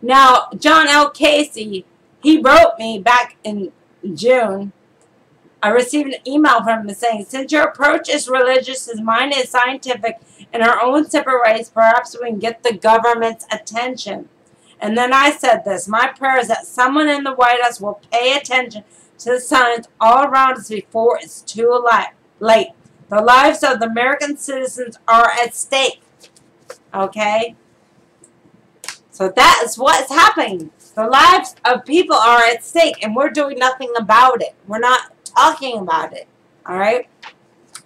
Now, John L. Casey, he wrote me back in June. I received an email from him saying, since your approach is religious, as mine is scientific, in our own separate ways, perhaps we can get the government's attention. And then I said this, my prayer is that someone in the White House will pay attention to the science all around us before it's too late. The lives of the American citizens are at stake. Okay? So that is what is happening. The lives of people are at stake, and we're doing nothing about it. We're not talking about it. All right?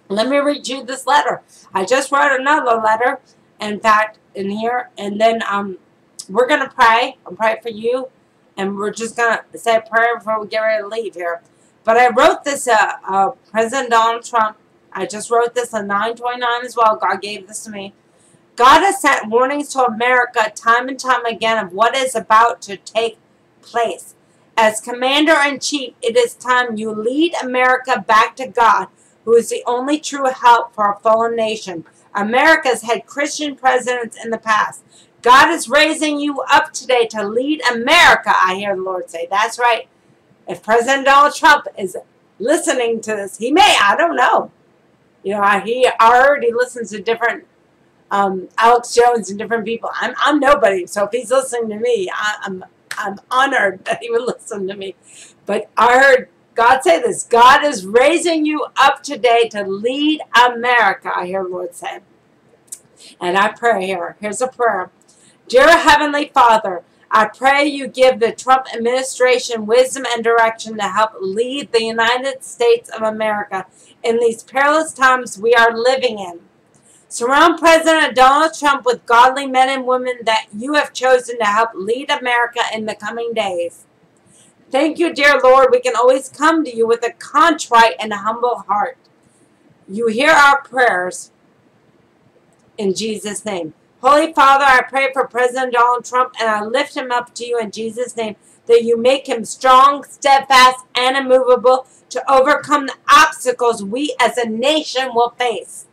Let me read you this letter. I just wrote another letter, in fact, in here, and then um, we're going to pray. I'm praying for you, and we're just going to say a prayer before we get ready to leave here. But I wrote this, uh, uh, President Donald Trump I just wrote this on 929 as well. God gave this to me. God has sent warnings to America time and time again of what is about to take place. As Commander-in-Chief, it is time you lead America back to God, who is the only true help for a fallen nation. America's had Christian presidents in the past. God is raising you up today to lead America, I hear the Lord say. That's right. If President Donald Trump is listening to this, he may, I don't know. You know, he already listens to different um, Alex Jones and different people. I'm I'm nobody, so if he's listening to me, I, I'm I'm honored that he would listen to me. But I heard God say this: God is raising you up today to lead America. I hear Lord say, and I pray here. Here's a prayer, dear Heavenly Father. I pray you give the Trump administration wisdom and direction to help lead the United States of America in these perilous times we are living in. Surround President Donald Trump with godly men and women that you have chosen to help lead America in the coming days. Thank you, dear Lord. We can always come to you with a contrite and a humble heart. You hear our prayers in Jesus' name. Holy Father, I pray for President Donald Trump and I lift him up to you in Jesus' name that you make him strong, steadfast, and immovable to overcome the obstacles we as a nation will face.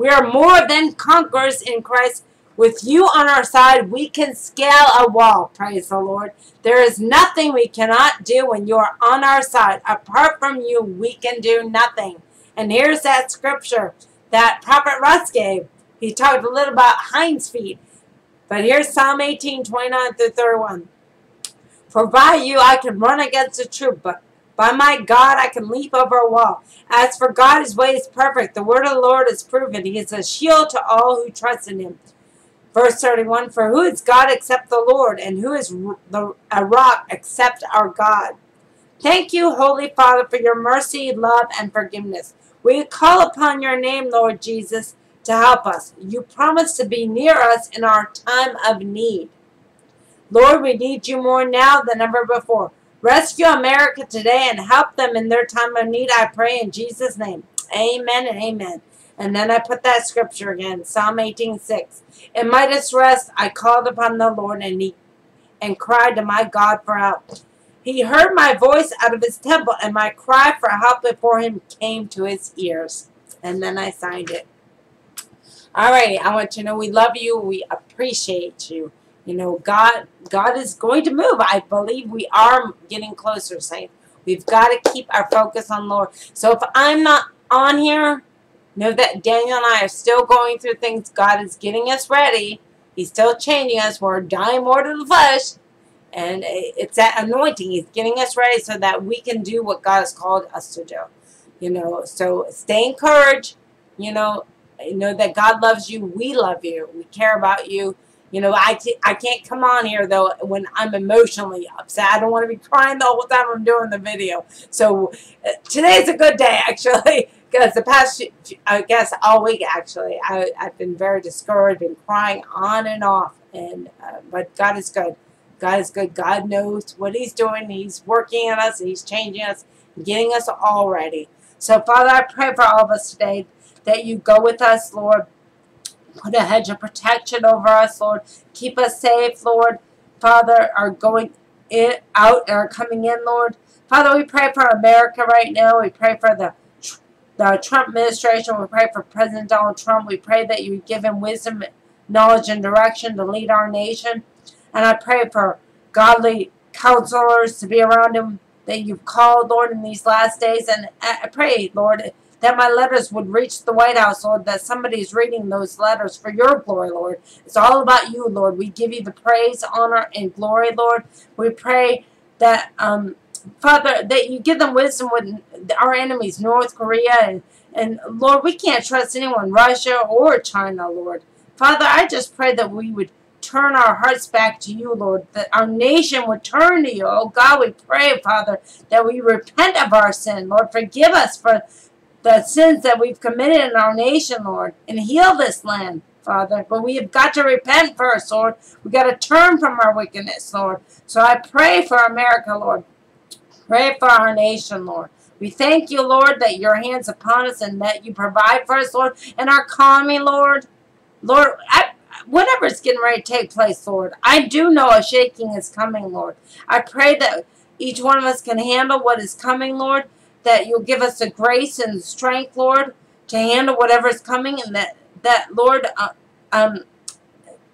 We are more than conquerors in Christ. With you on our side, we can scale a wall. Praise the Lord. There is nothing we cannot do when you are on our side. Apart from you, we can do nothing. And here's that scripture that Prophet Russ gave. He talked a little about hinds feet. But here's Psalm 18, 29 through 31. For by you I can run against a troop, but by my God I can leap over a wall. As for God, his way is perfect. The word of the Lord is proven. He is a shield to all who trust in him. Verse 31, For who is God except the Lord, and who is the, a rock except our God? Thank you, Holy Father, for your mercy, love, and forgiveness. We call upon your name, Lord Jesus, to help us. You promise to be near us in our time of need. Lord, we need you more now than ever before. Rescue America today and help them in their time of need, I pray in Jesus' name. Amen and amen. And then I put that scripture again, Psalm 18:6. In my distress I called upon the Lord and he and cried to my God for help. He heard my voice out of his temple, and my cry for help before him came to his ears. And then I signed it. All right, I want you to know we love you. We appreciate you. You know, God God is going to move. I believe we are getting closer, saints. We've got to keep our focus on Lord. So if I'm not on here, know that Daniel and I are still going through things. God is getting us ready. He's still changing us. We're dying more to the flesh. And it's that anointing. He's getting us ready so that we can do what God has called us to do. You know, so stay encouraged. You know, know that God loves you. We love you. We care about you. You know, I, I can't come on here, though, when I'm emotionally upset. I don't want to be crying the whole time I'm doing the video. So uh, today's a good day, actually, because the past, I guess, all week, actually, I, I've been very discouraged, been crying on and off. and uh, But God is good. God is good. God knows what He's doing. He's working on us. He's changing us, getting us all ready. So, Father, I pray for all of us today that you go with us, Lord. Put a hedge of protection over us, Lord. Keep us safe, Lord. Father, are going in, out and are coming in, Lord. Father, we pray for America right now. We pray for the the Trump administration. We pray for President Donald Trump. We pray that you give him wisdom, knowledge, and direction to lead our nation. And I pray for godly counselors to be around him that you've called, Lord, in these last days. And I pray, Lord, that my letters would reach the White House, Lord, that somebody's reading those letters for your glory, Lord. It's all about you, Lord. We give you the praise, honor, and glory, Lord. We pray that, um, Father, that you give them wisdom with our enemies, North Korea, and, and Lord, we can't trust anyone, Russia or China, Lord. Father, I just pray that we would turn our hearts back to you, Lord, that our nation would turn to you. Oh God, we pray, Father, that we repent of our sin. Lord, forgive us for the sins that we've committed in our nation, Lord, and heal this land, Father. But we have got to repent first, Lord. We've got to turn from our wickedness, Lord. So I pray for America, Lord. Pray for our nation, Lord. We thank you, Lord, that your hand's upon us and that you provide for us, Lord, and our economy, Lord. Lord, I, is getting ready to take place, Lord, I do know a shaking is coming, Lord. I pray that each one of us can handle what is coming, Lord, that you'll give us the grace and the strength, Lord, to handle whatever's coming, and that, that Lord, uh, um,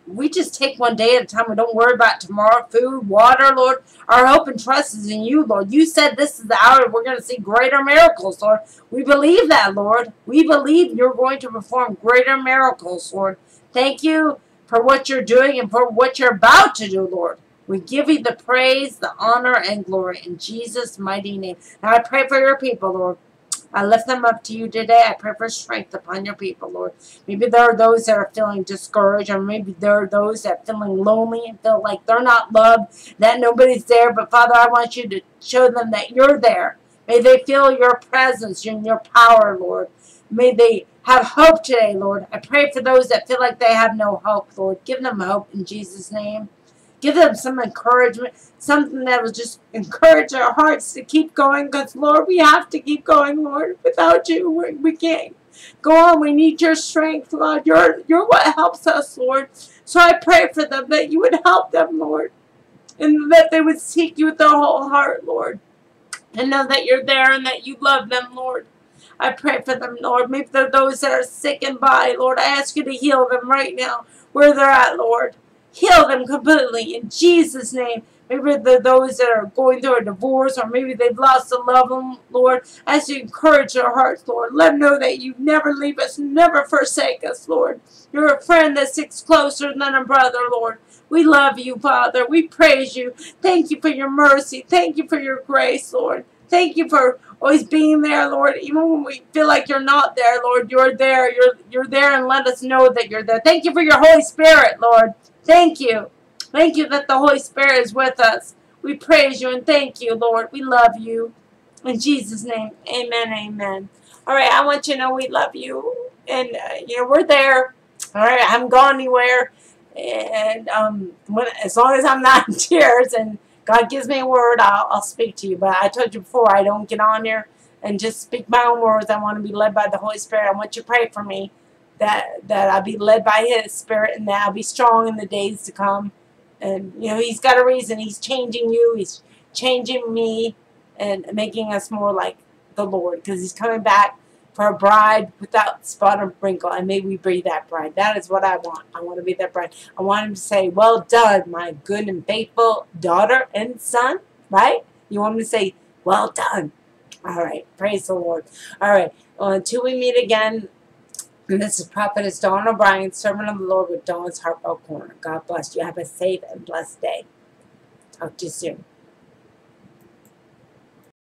we just take one day at a time. We don't worry about tomorrow, food, water, Lord. Our hope and trust is in you, Lord. You said this is the hour we're going to see greater miracles, Lord. We believe that, Lord. We believe you're going to perform greater miracles, Lord. Thank you for what you're doing and for what you're about to do, Lord. We give you the praise, the honor, and glory in Jesus' mighty name. Now I pray for your people, Lord. I lift them up to you today. I pray for strength upon your people, Lord. Maybe there are those that are feeling discouraged, or maybe there are those that are feeling lonely and feel like they're not loved, that nobody's there. But Father, I want you to show them that you're there, May they feel your presence and your power, Lord. May they have hope today, Lord. I pray for those that feel like they have no hope, Lord. Give them hope in Jesus' name. Give them some encouragement, something that will just encourage our hearts to keep going because, Lord, we have to keep going, Lord. Without you, we, we can't go on. We need your strength, Lord. You're, you're what helps us, Lord. So I pray for them that you would help them, Lord, and that they would seek you with their whole heart, Lord, and know that you're there and that you love them, Lord. I pray for them, Lord. Maybe they're those that are sick and by, Lord. I ask you to heal them right now where they're at, Lord. Heal them completely in Jesus' name. Maybe those that are going through a divorce or maybe they've lost a loved one, Lord. As you encourage their hearts, Lord, let them know that you never leave us, never forsake us, Lord. You're a friend that sticks closer than a brother, Lord. We love you, Father. We praise you. Thank you for your mercy. Thank you for your grace, Lord. Thank you for always being there, Lord. Even when we feel like you're not there, Lord, you're there. You're you're there and let us know that you're there. Thank you for your Holy Spirit, Lord. Thank you. Thank you that the Holy Spirit is with us. We praise you and thank you, Lord. We love you. In Jesus' name, amen, amen. All right, I want you to know we love you. And, uh, you know, we're there. All right, I haven't gone anywhere. And um, when, as long as I'm not in tears and God gives me a word, I'll, I'll speak to you. But I told you before, I don't get on here and just speak my own words. I want to be led by the Holy Spirit. I want you to pray for me that that I'll be led by His Spirit and that I'll be strong in the days to come. And you know, He's got a reason. He's changing you. He's changing me and making us more like the Lord because He's coming back for a bride without spot or wrinkle. And may we be that bride. That is what I want. I want to be that bride. I want Him to say, "Well done, my good and faithful daughter and son." Right? You want Him to say, "Well done." All right. Praise the Lord. All right. Uh, well, until we meet again this is Prophetess Dawn O'Brien, servant of the Lord with Dawn's Heartfelt Corner. God bless you. Have a safe and blessed day. Talk to you soon.